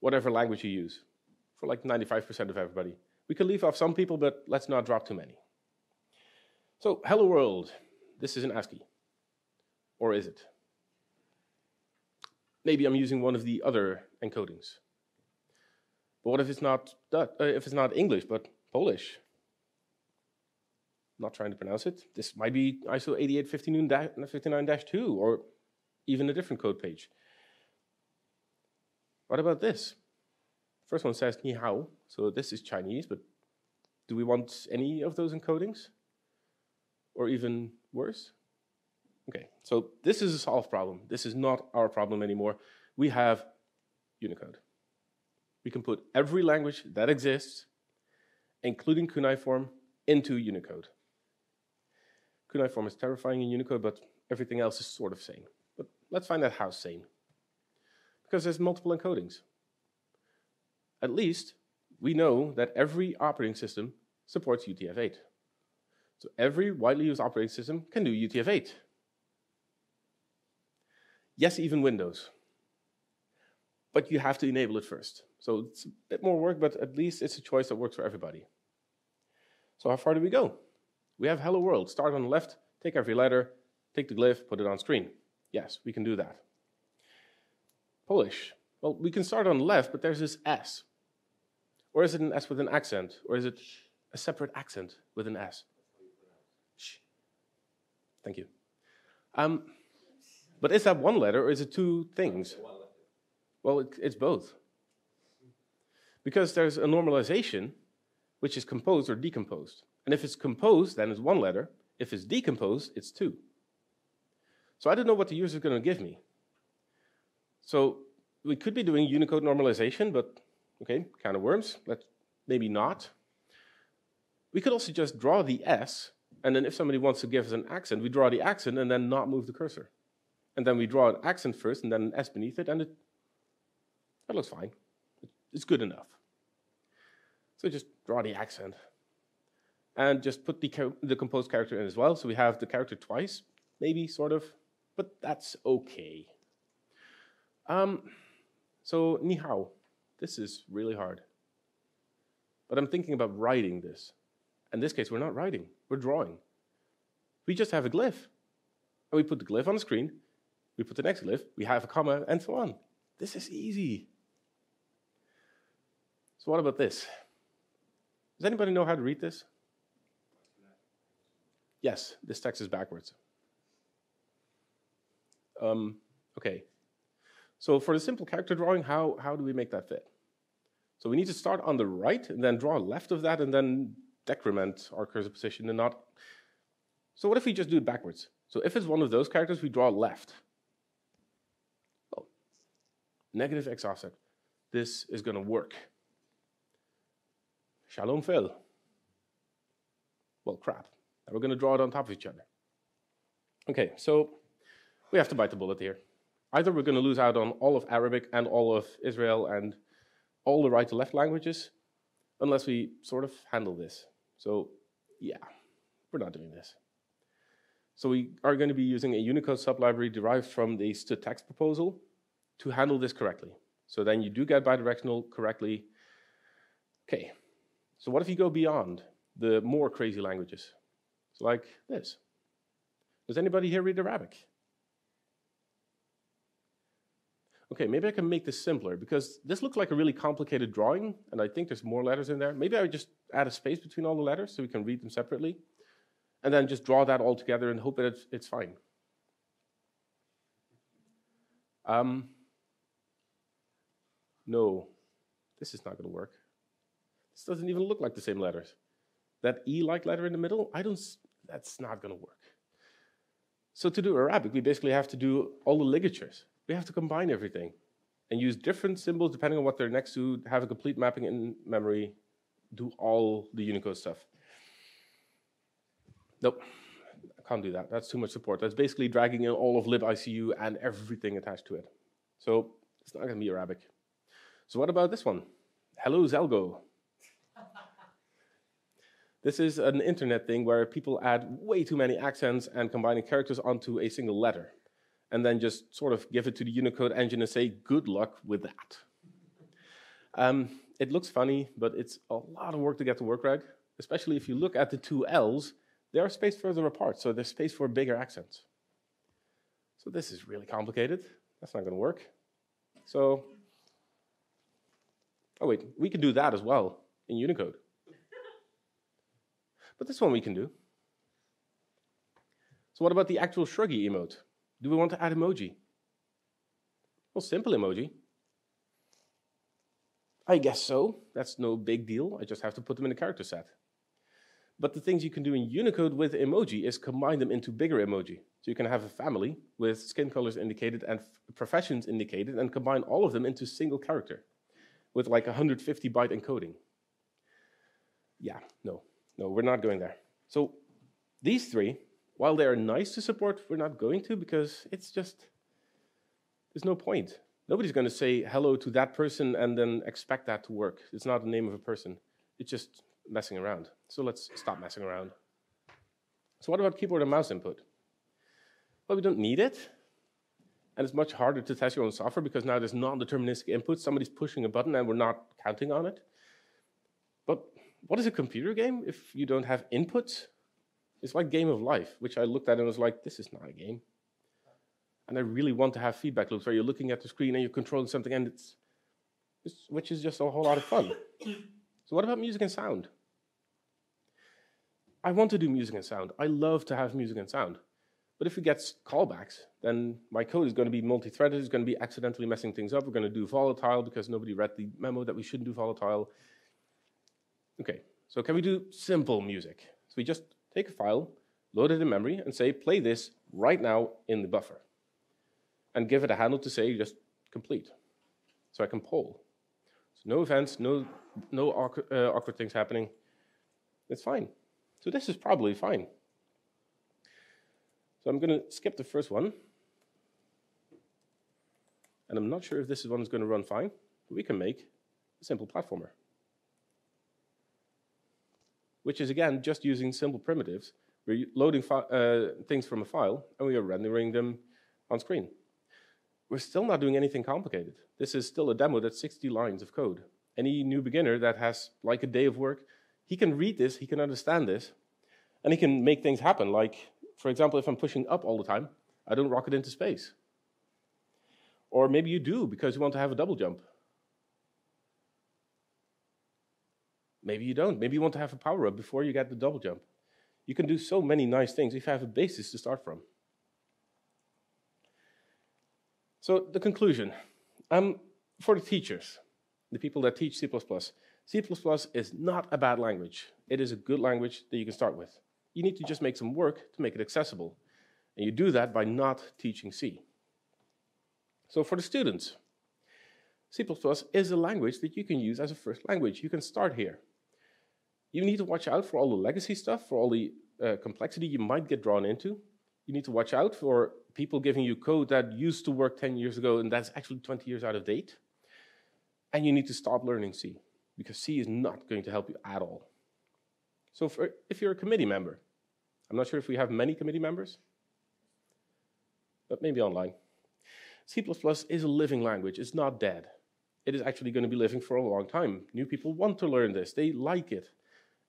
whatever language you use for like 95% of everybody. We can leave off some people, but let's not drop too many. So, hello world, this is an ASCII. Or is it? Maybe I'm using one of the other encodings. But what if it's not, uh, if it's not English, but Polish? not trying to pronounce it. This might be ISO 8859-2 or even a different code page. What about this? First one says ni hao, so this is Chinese, but do we want any of those encodings? Or even worse? Okay, so this is a solved problem. This is not our problem anymore. We have Unicode. We can put every language that exists, including cuneiform, into Unicode. Cuneiform is terrifying in Unicode, but everything else is sort of sane. But let's find out how sane. Because there's multiple encodings. At least we know that every operating system supports UTF-8. So every widely used operating system can do UTF-8. Yes, even Windows. But you have to enable it first. So it's a bit more work, but at least it's a choice that works for everybody. So how far do we go? We have hello world. Start on the left, take every letter, take the glyph, put it on screen. Yes, we can do that. Polish. Well, we can start on the left, but there's this S. Or is it an S with an accent? Or is it a separate accent with an S? Shh. Thank you. Um, but is that one letter or is it two things? Well, it, it's both. Because there's a normalization which is composed or decomposed. And if it's composed, then it's one letter. If it's decomposed, it's two. So I don't know what the user is going to give me. So we could be doing Unicode normalization, but okay, kind of worms. Let's maybe not. We could also just draw the S, and then if somebody wants to give us an accent, we draw the accent and then not move the cursor. And then we draw an accent first and then an S beneath it, and it, that looks fine. It's good enough. So just draw the accent. And just put the, the composed character in as well. So we have the character twice, maybe, sort of, but that's okay. Um, so, ni hao. This is really hard. But I'm thinking about writing this. In this case, we're not writing, we're drawing. We just have a glyph. And we put the glyph on the screen, we put the next glyph, we have a comma, and so on. This is easy. So, what about this? Does anybody know how to read this? Yes, this text is backwards. Um, okay. So for the simple character drawing, how, how do we make that fit? So we need to start on the right and then draw left of that and then decrement our cursor position and not. So what if we just do it backwards? So if it's one of those characters, we draw left. Oh, negative x offset. This is going to work. Shalom Phil. Well, crap. Now we're going to draw it on top of each other. Okay, so we have to bite the bullet here. Either we're going to lose out on all of Arabic and all of Israel and all the right to left languages, unless we sort of handle this. So, yeah, we're not doing this. So we are going to be using a Unicode sublibrary derived from the std-text proposal to handle this correctly. So then you do get bidirectional correctly. Okay, so what if you go beyond the more crazy languages? So like this. Does anybody here read Arabic? Okay, maybe I can make this simpler because this looks like a really complicated drawing and I think there's more letters in there. Maybe I would just add a space between all the letters so we can read them separately and then just draw that all together and hope that it's, it's fine. Um, no, this is not going to work. This doesn't even look like the same letters. That E-like letter in the middle, I don't, that's not going to work. So to do Arabic, we basically have to do all the ligatures. We have to combine everything and use different symbols depending on what they're next to, have a complete mapping in memory, do all the Unicode stuff. Nope, I can't do that. That's too much support. That's basically dragging in all of libicu and everything attached to it. So it's not going to be Arabic. So what about this one? Hello, Zalgo. This is an internet thing where people add way too many accents and combining characters onto a single letter, and then just sort of give it to the Unicode engine and say, good luck with that. Um, it looks funny, but it's a lot of work to get to work right, especially if you look at the two L's, they are spaced further apart, so there's space for bigger accents. So this is really complicated. That's not going to work. So, oh wait, we can do that as well in Unicode. But this one we can do. So what about the actual shruggy emote? Do we want to add emoji? Well, simple emoji. I guess so. That's no big deal. I just have to put them in a character set. But the things you can do in Unicode with emoji is combine them into bigger emoji. So you can have a family with skin colors indicated and professions indicated and combine all of them into single character with like 150 byte encoding. Yeah, no, no, we're not going there. So these three, while they are nice to support, we're not going to because it's just, there's no point. Nobody's going to say hello to that person and then expect that to work. It's not the name of a person, it's just messing around. So let's stop messing around. So, what about keyboard and mouse input? Well, we don't need it. And it's much harder to test your own software because now there's non deterministic input. Somebody's pushing a button and we're not counting on it. But what is a computer game if you don't have inputs? It's like Game of Life, which I looked at and was like, this is not a game. And I really want to have feedback loops where you're looking at the screen and you're controlling something, and it's, it's which is just a whole lot of fun. so, what about music and sound? I want to do music and sound. I love to have music and sound. But if we get callbacks, then my code is going to be multi-threaded, it's going to be accidentally messing things up. We're going to do volatile because nobody read the memo that we shouldn't do volatile. Okay, so can we do simple music? So we just take a file, load it in memory, and say, play this right now in the buffer. And give it a handle to say just complete. So I can poll. So no events, no, no awkward, uh, awkward things happening. It's fine. So this is probably fine. So I'm going to skip the first one. And I'm not sure if this one is going to run fine, but we can make a simple platformer. Which is, again, just using simple primitives. We're loading uh, things from a file, and we are rendering them on screen. We're still not doing anything complicated. This is still a demo that's 60 lines of code. Any new beginner that has like a day of work, he can read this, he can understand this, and he can make things happen, like for example, if I'm pushing up all the time, I don't rocket into space. Or maybe you do because you want to have a double jump. Maybe you don't. Maybe you want to have a power up before you get the double jump. You can do so many nice things if you have a basis to start from. So, the conclusion um, for the teachers, the people that teach C, C is not a bad language. It is a good language that you can start with. You need to just make some work to make it accessible. And you do that by not teaching C. So for the students, C++ is a language that you can use as a first language. You can start here. You need to watch out for all the legacy stuff, for all the uh, complexity you might get drawn into. You need to watch out for people giving you code that used to work 10 years ago and that's actually 20 years out of date. And you need to stop learning C, because C is not going to help you at all. So for, if you're a committee member, I'm not sure if we have many committee members, but maybe online. C++ is a living language. It's not dead. It is actually going to be living for a long time. New people want to learn this. They like it.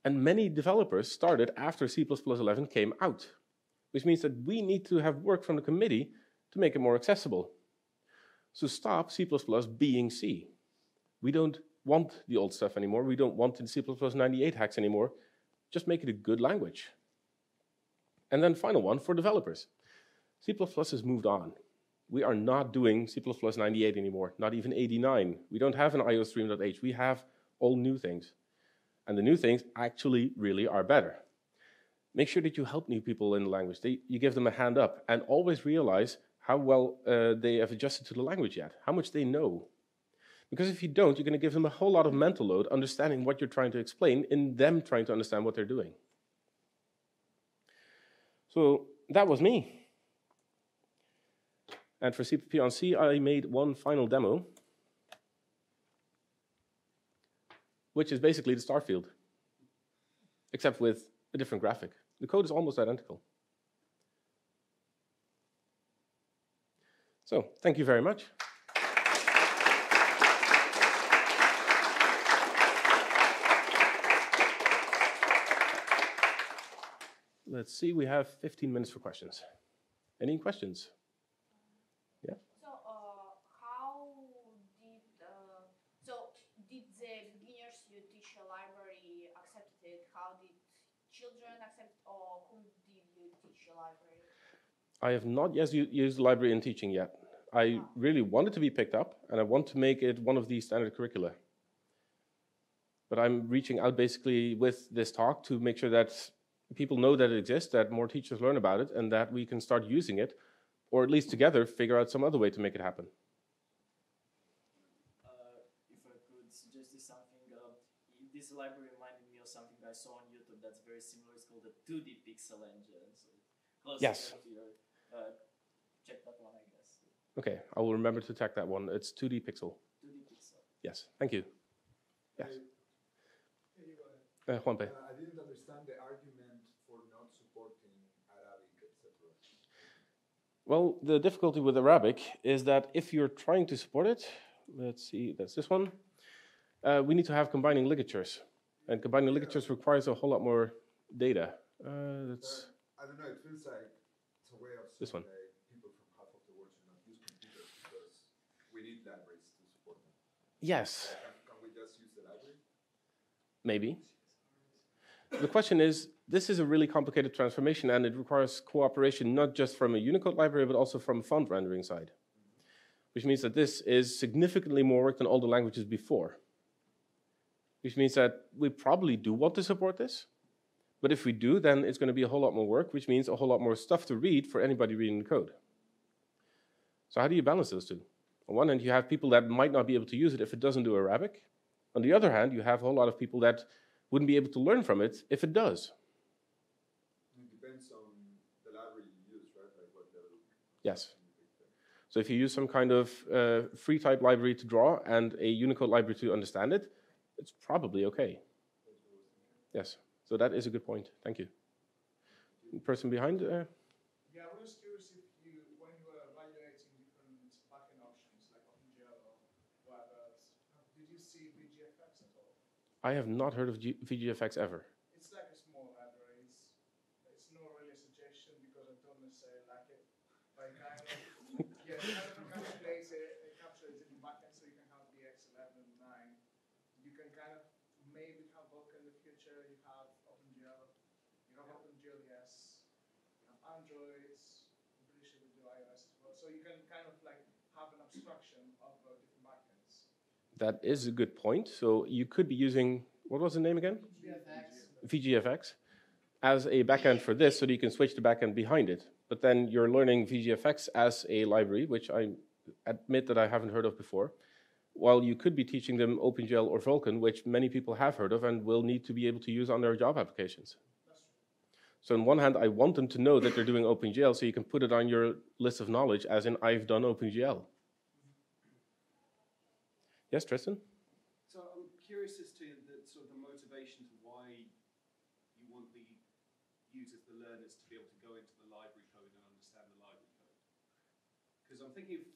And many developers started after C++ 11 came out, which means that we need to have work from the committee to make it more accessible. So stop C++ being C. We don't want the old stuff anymore. We don't want the C++ 98 hacks anymore. Just make it a good language. And then final one for developers. C++ has moved on. We are not doing C++ 98 anymore, not even 89. We don't have an iostream.h. We have all new things. And the new things actually really are better. Make sure that you help new people in the language. They, you give them a hand up and always realize how well uh, they have adjusted to the language yet, how much they know. Because if you don't, you're going to give them a whole lot of mental load understanding what you're trying to explain in them trying to understand what they're doing. So that was me. And for CPP on Sea, I made one final demo, which is basically the start field, except with a different graphic. The code is almost identical. So, thank you very much. Let's see, we have 15 minutes for questions. Any questions? Yeah. So, uh, how did uh, so did the beginners you teach a library accept it? How did children accept, or who did you teach a library? I have not yet used the library in teaching yet. I oh. really want it to be picked up, and I want to make it one of the standard curricula. But I'm reaching out basically with this talk to make sure that people know that it exists, that more teachers learn about it, and that we can start using it, or at least together figure out some other way to make it happen. Uh, if I could suggest something, uh, this library reminded me of something I saw on YouTube that's very similar. It's called the 2D Pixel Engine. So close Yes. to your, uh, check that one, I guess. Okay, I will remember to tag that one. It's 2D pixel. 2D pixel. Yes, thank you. Yes. Hey, you go ahead. Uh, Juanpe. Uh, I didn't understand the argument for not supporting Arabic, etc. Well, the difficulty with Arabic is that if you're trying to support it, let's see, that's this one, uh, we need to have combining ligatures. And combining ligatures requires a whole lot more data. Uh, that's, I don't know. It feels like it's a way of This one. people from half of the world should not use computers because we need libraries to support them. yes, uh, Can, can we just use the library? maybe. The question is, this is a really complicated transformation and it requires cooperation not just from a Unicode library, but also from a font rendering side. Which means that this is significantly more work than all the languages before. Which means that we probably do want to support this, but if we do, then it's going to be a whole lot more work, which means a whole lot more stuff to read for anybody reading the code. So how do you balance those two? On one hand, you have people that might not be able to use it if it doesn't do Arabic. On the other hand, you have a whole lot of people that wouldn't be able to learn from it if it does. It depends on the library you use, right? Like what level. Yes. So if you use some kind of uh, free type library to draw and a Unicode library to understand it, it's probably okay. Yes. So that is a good point. Thank you. Person behind. Uh, Yeah, I was curious if you, when you were evaluating different backend options like OpenGL or whatever, did you see bgfx at all? I have not heard of G- bgfx ever. It's like a small library. It's, it's not really a suggestion because I don't necessarily like it. But it kind of, yeah, it kind of encapsulates it, encapsulates it in backend so you can have DX11 and 9. You can kind of maybe have Vulkan in the future. You have OpenGL. You have OpenGL, yes. You have Androids. I'm pretty sure we do iOS as well. So you can kind of like have an abstraction of uh, different backends. That is a good point. So you could be using what was the name again? VFX. bgfx as a backend for this so that you can switch the backend behind it. But then you're learning bgfx as a library, which I admit that I haven't heard of before, while you could be teaching them OpenGL or Vulkan, which many people have heard of and will need to be able to use on their job applications. So on one hand, I want them to know that they're doing OpenGL so you can put it on your list of knowledge as in I've done OpenGL. Yes, Tristan? So I'm curious as to the sort of the motivation to why you want the users, the learners, to be able to go into the library code and understand the library code. Because I'm thinking of,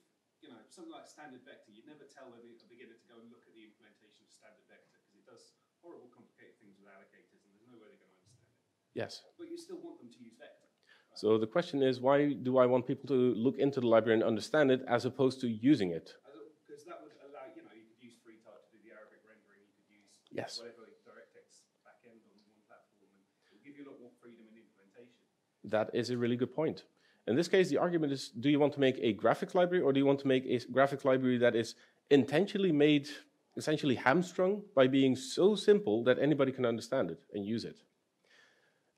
something like standard vector, you'd never tell a, a beginner to go and look at the implementation of standard vector because it does horrible, complicated things with allocators and there's no way they're going to understand it. Yes. But you still want them to use vector. So the question is, why do I want people to look into the library and understand it as opposed to using it? Because that would allow, you know, you could use FreeType to do the Arabic rendering, you could use Yes. whatever DirectX backend on one platform, and it'll give you a lot more freedom in implementation. That is a really good point. In this case, the argument is, do you want to make a graphics library or do you want to make a graphics library that is intentionally made, essentially hamstrung by being so simple that anybody can understand it and use it?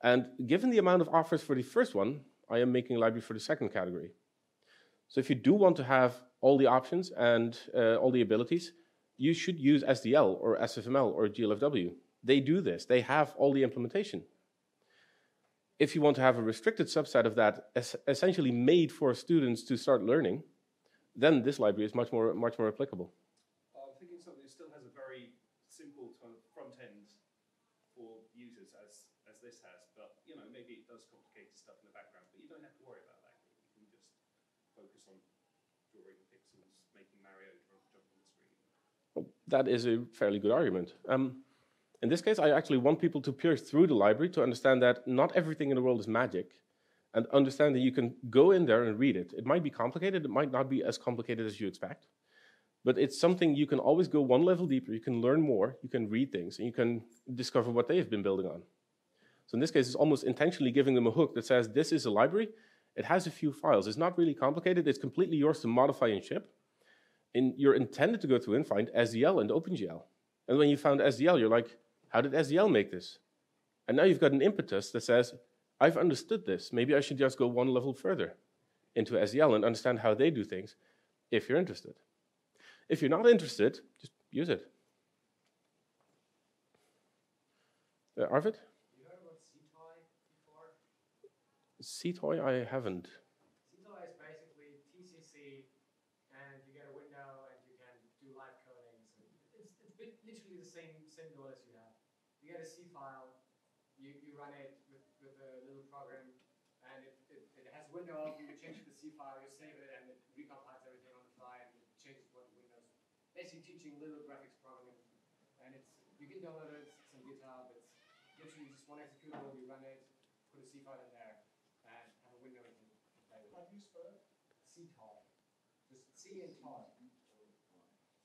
And given the amount of offers for the first one, I am making a library for the second category. So if you do want to have all the options and uh, all the abilities, you should use SDL or SFML or GLFW. They do this. They have all the implementation. If you want to have a restricted subset of that, es- essentially made for students to start learning, then this library is much more, much more applicable. I'm thinking something that still has a very simple kind of front end for users as, as this has, but you know, maybe it does complicated stuff in the background, but you don't have to worry about that. You can just focus on drawing pixels, making Mario jump jump on the screen. Well, that is a fairly good argument. Um, in this case, I actually want people to pierce through the library to understand that not everything in the world is magic, and understand that you can go in there and read it. It might be complicated, it might not be as complicated as you expect, but it's something you can always go one level deeper. You can learn more, you can read things, and you can discover what they've been building on. So in this case, it's almost intentionally giving them a hook that says, this is a library, it has a few files. It's not really complicated, it's completely yours to modify and ship. And you're intended to go through and find SDL and OpenGL. And when you found SDL, you're like, how did SDL make this? And now you've got an impetus that says, I've understood this. Maybe I should just go one level further into SDL and understand how they do things if you're interested. If you're not interested, just use it. Uh, Arvid? You heard about before? CToy, I haven't. CToy is basically TCC, and you get a window, and you can do live coding. So it's, it's bit- literally the same same goal as you have. You get a C file, you, you run it with, with a little program, and it, it, it has a window open, you change the C file, you save it, and it recompiles everything on the fly, and it changes what windows. Basically teaching little graphics programming, and it's you can download it, it's on GitHub, it's literally just one executable, you run it, put a C file in there, and have a window you can play with. How do you spell it? CTOY. Just C and toy.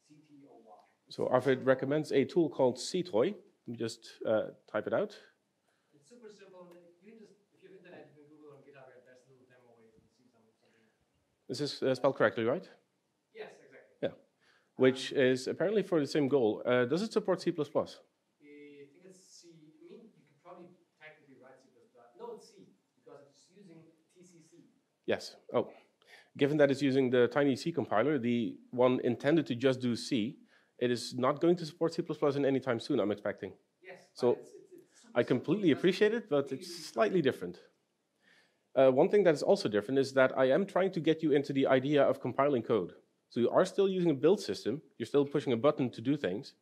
C T O Y. So Arvid recommends a tool called CToy. Let me just uh, type it out. It's super simple. You can just, if you have internet, you can Google on GitHub, there's a little demo where you can see some, something. This is uh, spelled correctly, right? Yes, exactly. Yeah. Which is apparently for the same goal. Uh, does it support C++? I think it's C. I mean, you could probably technically write C++. No, it's C because it's using TCC. Yes. Oh, given that it's using the tiny C compiler, the one intended to just do C, it is not going to support C++ in any time soon, I'm expecting. Yes. but So, it's, it's, it's I completely appreciate it, but it's slightly different. Uh, one thing that is also different is that I am trying to get you into the idea of compiling code. So you are still using a build system, you're still pushing a button to do things,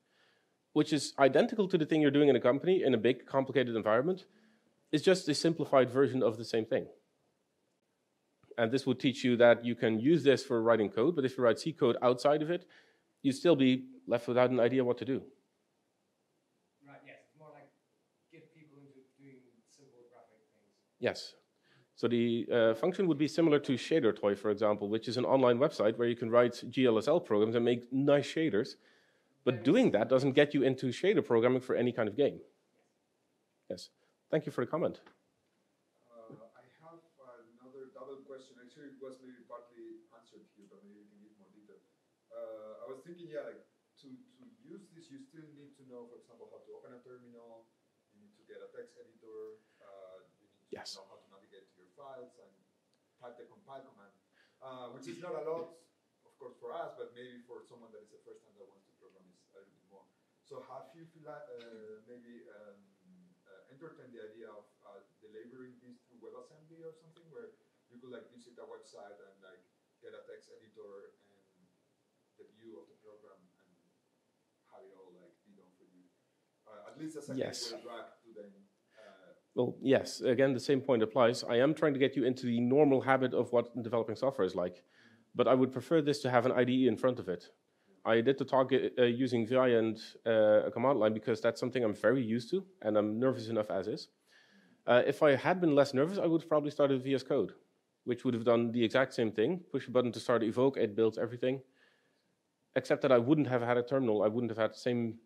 which is identical to the thing you're doing in a company in a big, complicated environment. It's just a simplified version of the same thing. And this would teach you that you can use this for writing code, but if you write C code outside of it, you'd still be left without an idea what to do. Right. Yes. It's more like get people into doing simple graphic things. Yes. So the uh, function would be similar to ShaderToy, for example, which is an online website where you can write GLSL programs and make nice shaders. But doing that doesn't get you into shader programming for any kind of game. Yes. Thank you for the comment. Uh, I have another double question. Actually, it was maybe partly answered here, but maybe you can give more detail. Uh, I was thinking, yeah, like to, to use this, you still need to know, for example, how to open a terminal. You need to get a text editor. Uh, you need to Yes. know how to navigate to your files and type the compile command, uh, which is not a lot, of course, for us, but maybe for someone that is the first time that wants to program is a little bit more. So have you like, uh, maybe um, uh, entertained the idea of uh, delivering this through WebAssembly or something, where you could like visit a website and like get a text editor and the view of the program and have it all like be done for you. Uh, at least as a Yes. drag Well, yes, again, the same point applies. I am trying to get you into the normal habit of what developing software is like. But I would prefer this to have an IDE in front of it. I did the talk uh, using VI and uh, a command line because that's something I'm very used to and I'm nervous enough as is. Uh, if I had been less nervous, I would have probably started VS Code, which would have done the exact same thing. Push a button to start evoke, it builds everything. Except that I wouldn't have had a terminal. I wouldn't have had the same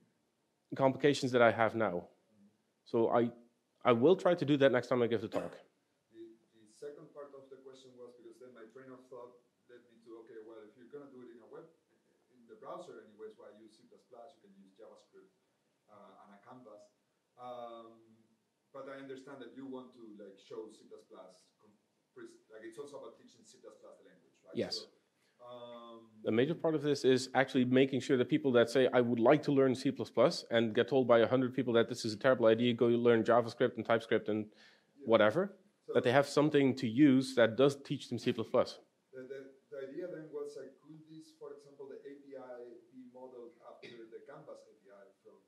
complications that I have now. So I, I will try to do that next time I give the talk. The, the second part of the question was because then my train of thought led me to okay, well, if you're gonna do it in a web, in the browser, anyways, why use C++? You can use JavaScript uh, and a canvas. Um, but I understand that you want to like show C++, like it's also about teaching C++ the language, right? Yes. So, um, A major part of this is actually making sure that people that say, I would like to learn C++ and get told by 100 people that this is a terrible idea, go learn JavaScript and TypeScript and whatever, so that they have something to use that does teach them C++. The, the, the idea then was like, could this, for example, the API be modeled after the Canvas API from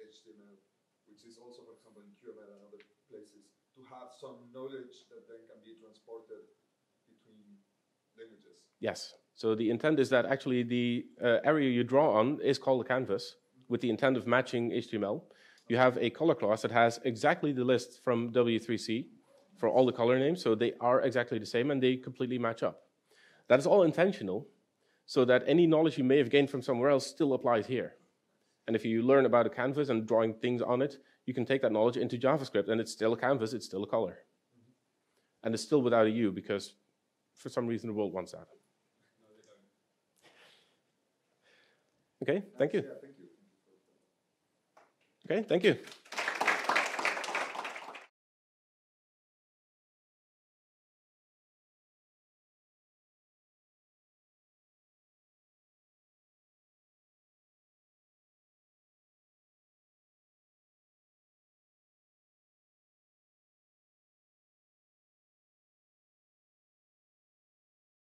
HTML, which is also, for example, in QML and other places, to have some knowledge that then can be transported between languages? Yes. So the intent is that actually the uh, area you draw on is called a canvas with the intent of matching HTML. You have a color class that has exactly the list from W3C for all the color names, so they are exactly the same and they completely match up. That is all intentional, so that any knowledge you may have gained from somewhere else still applies here. And if you learn about a canvas and drawing things on it, you can take that knowledge into JavaScript, and it's still a canvas, it's still a color. And it's still without a U because for some reason the world wants that. Okay, thank you. Thank you. Okay, thank you.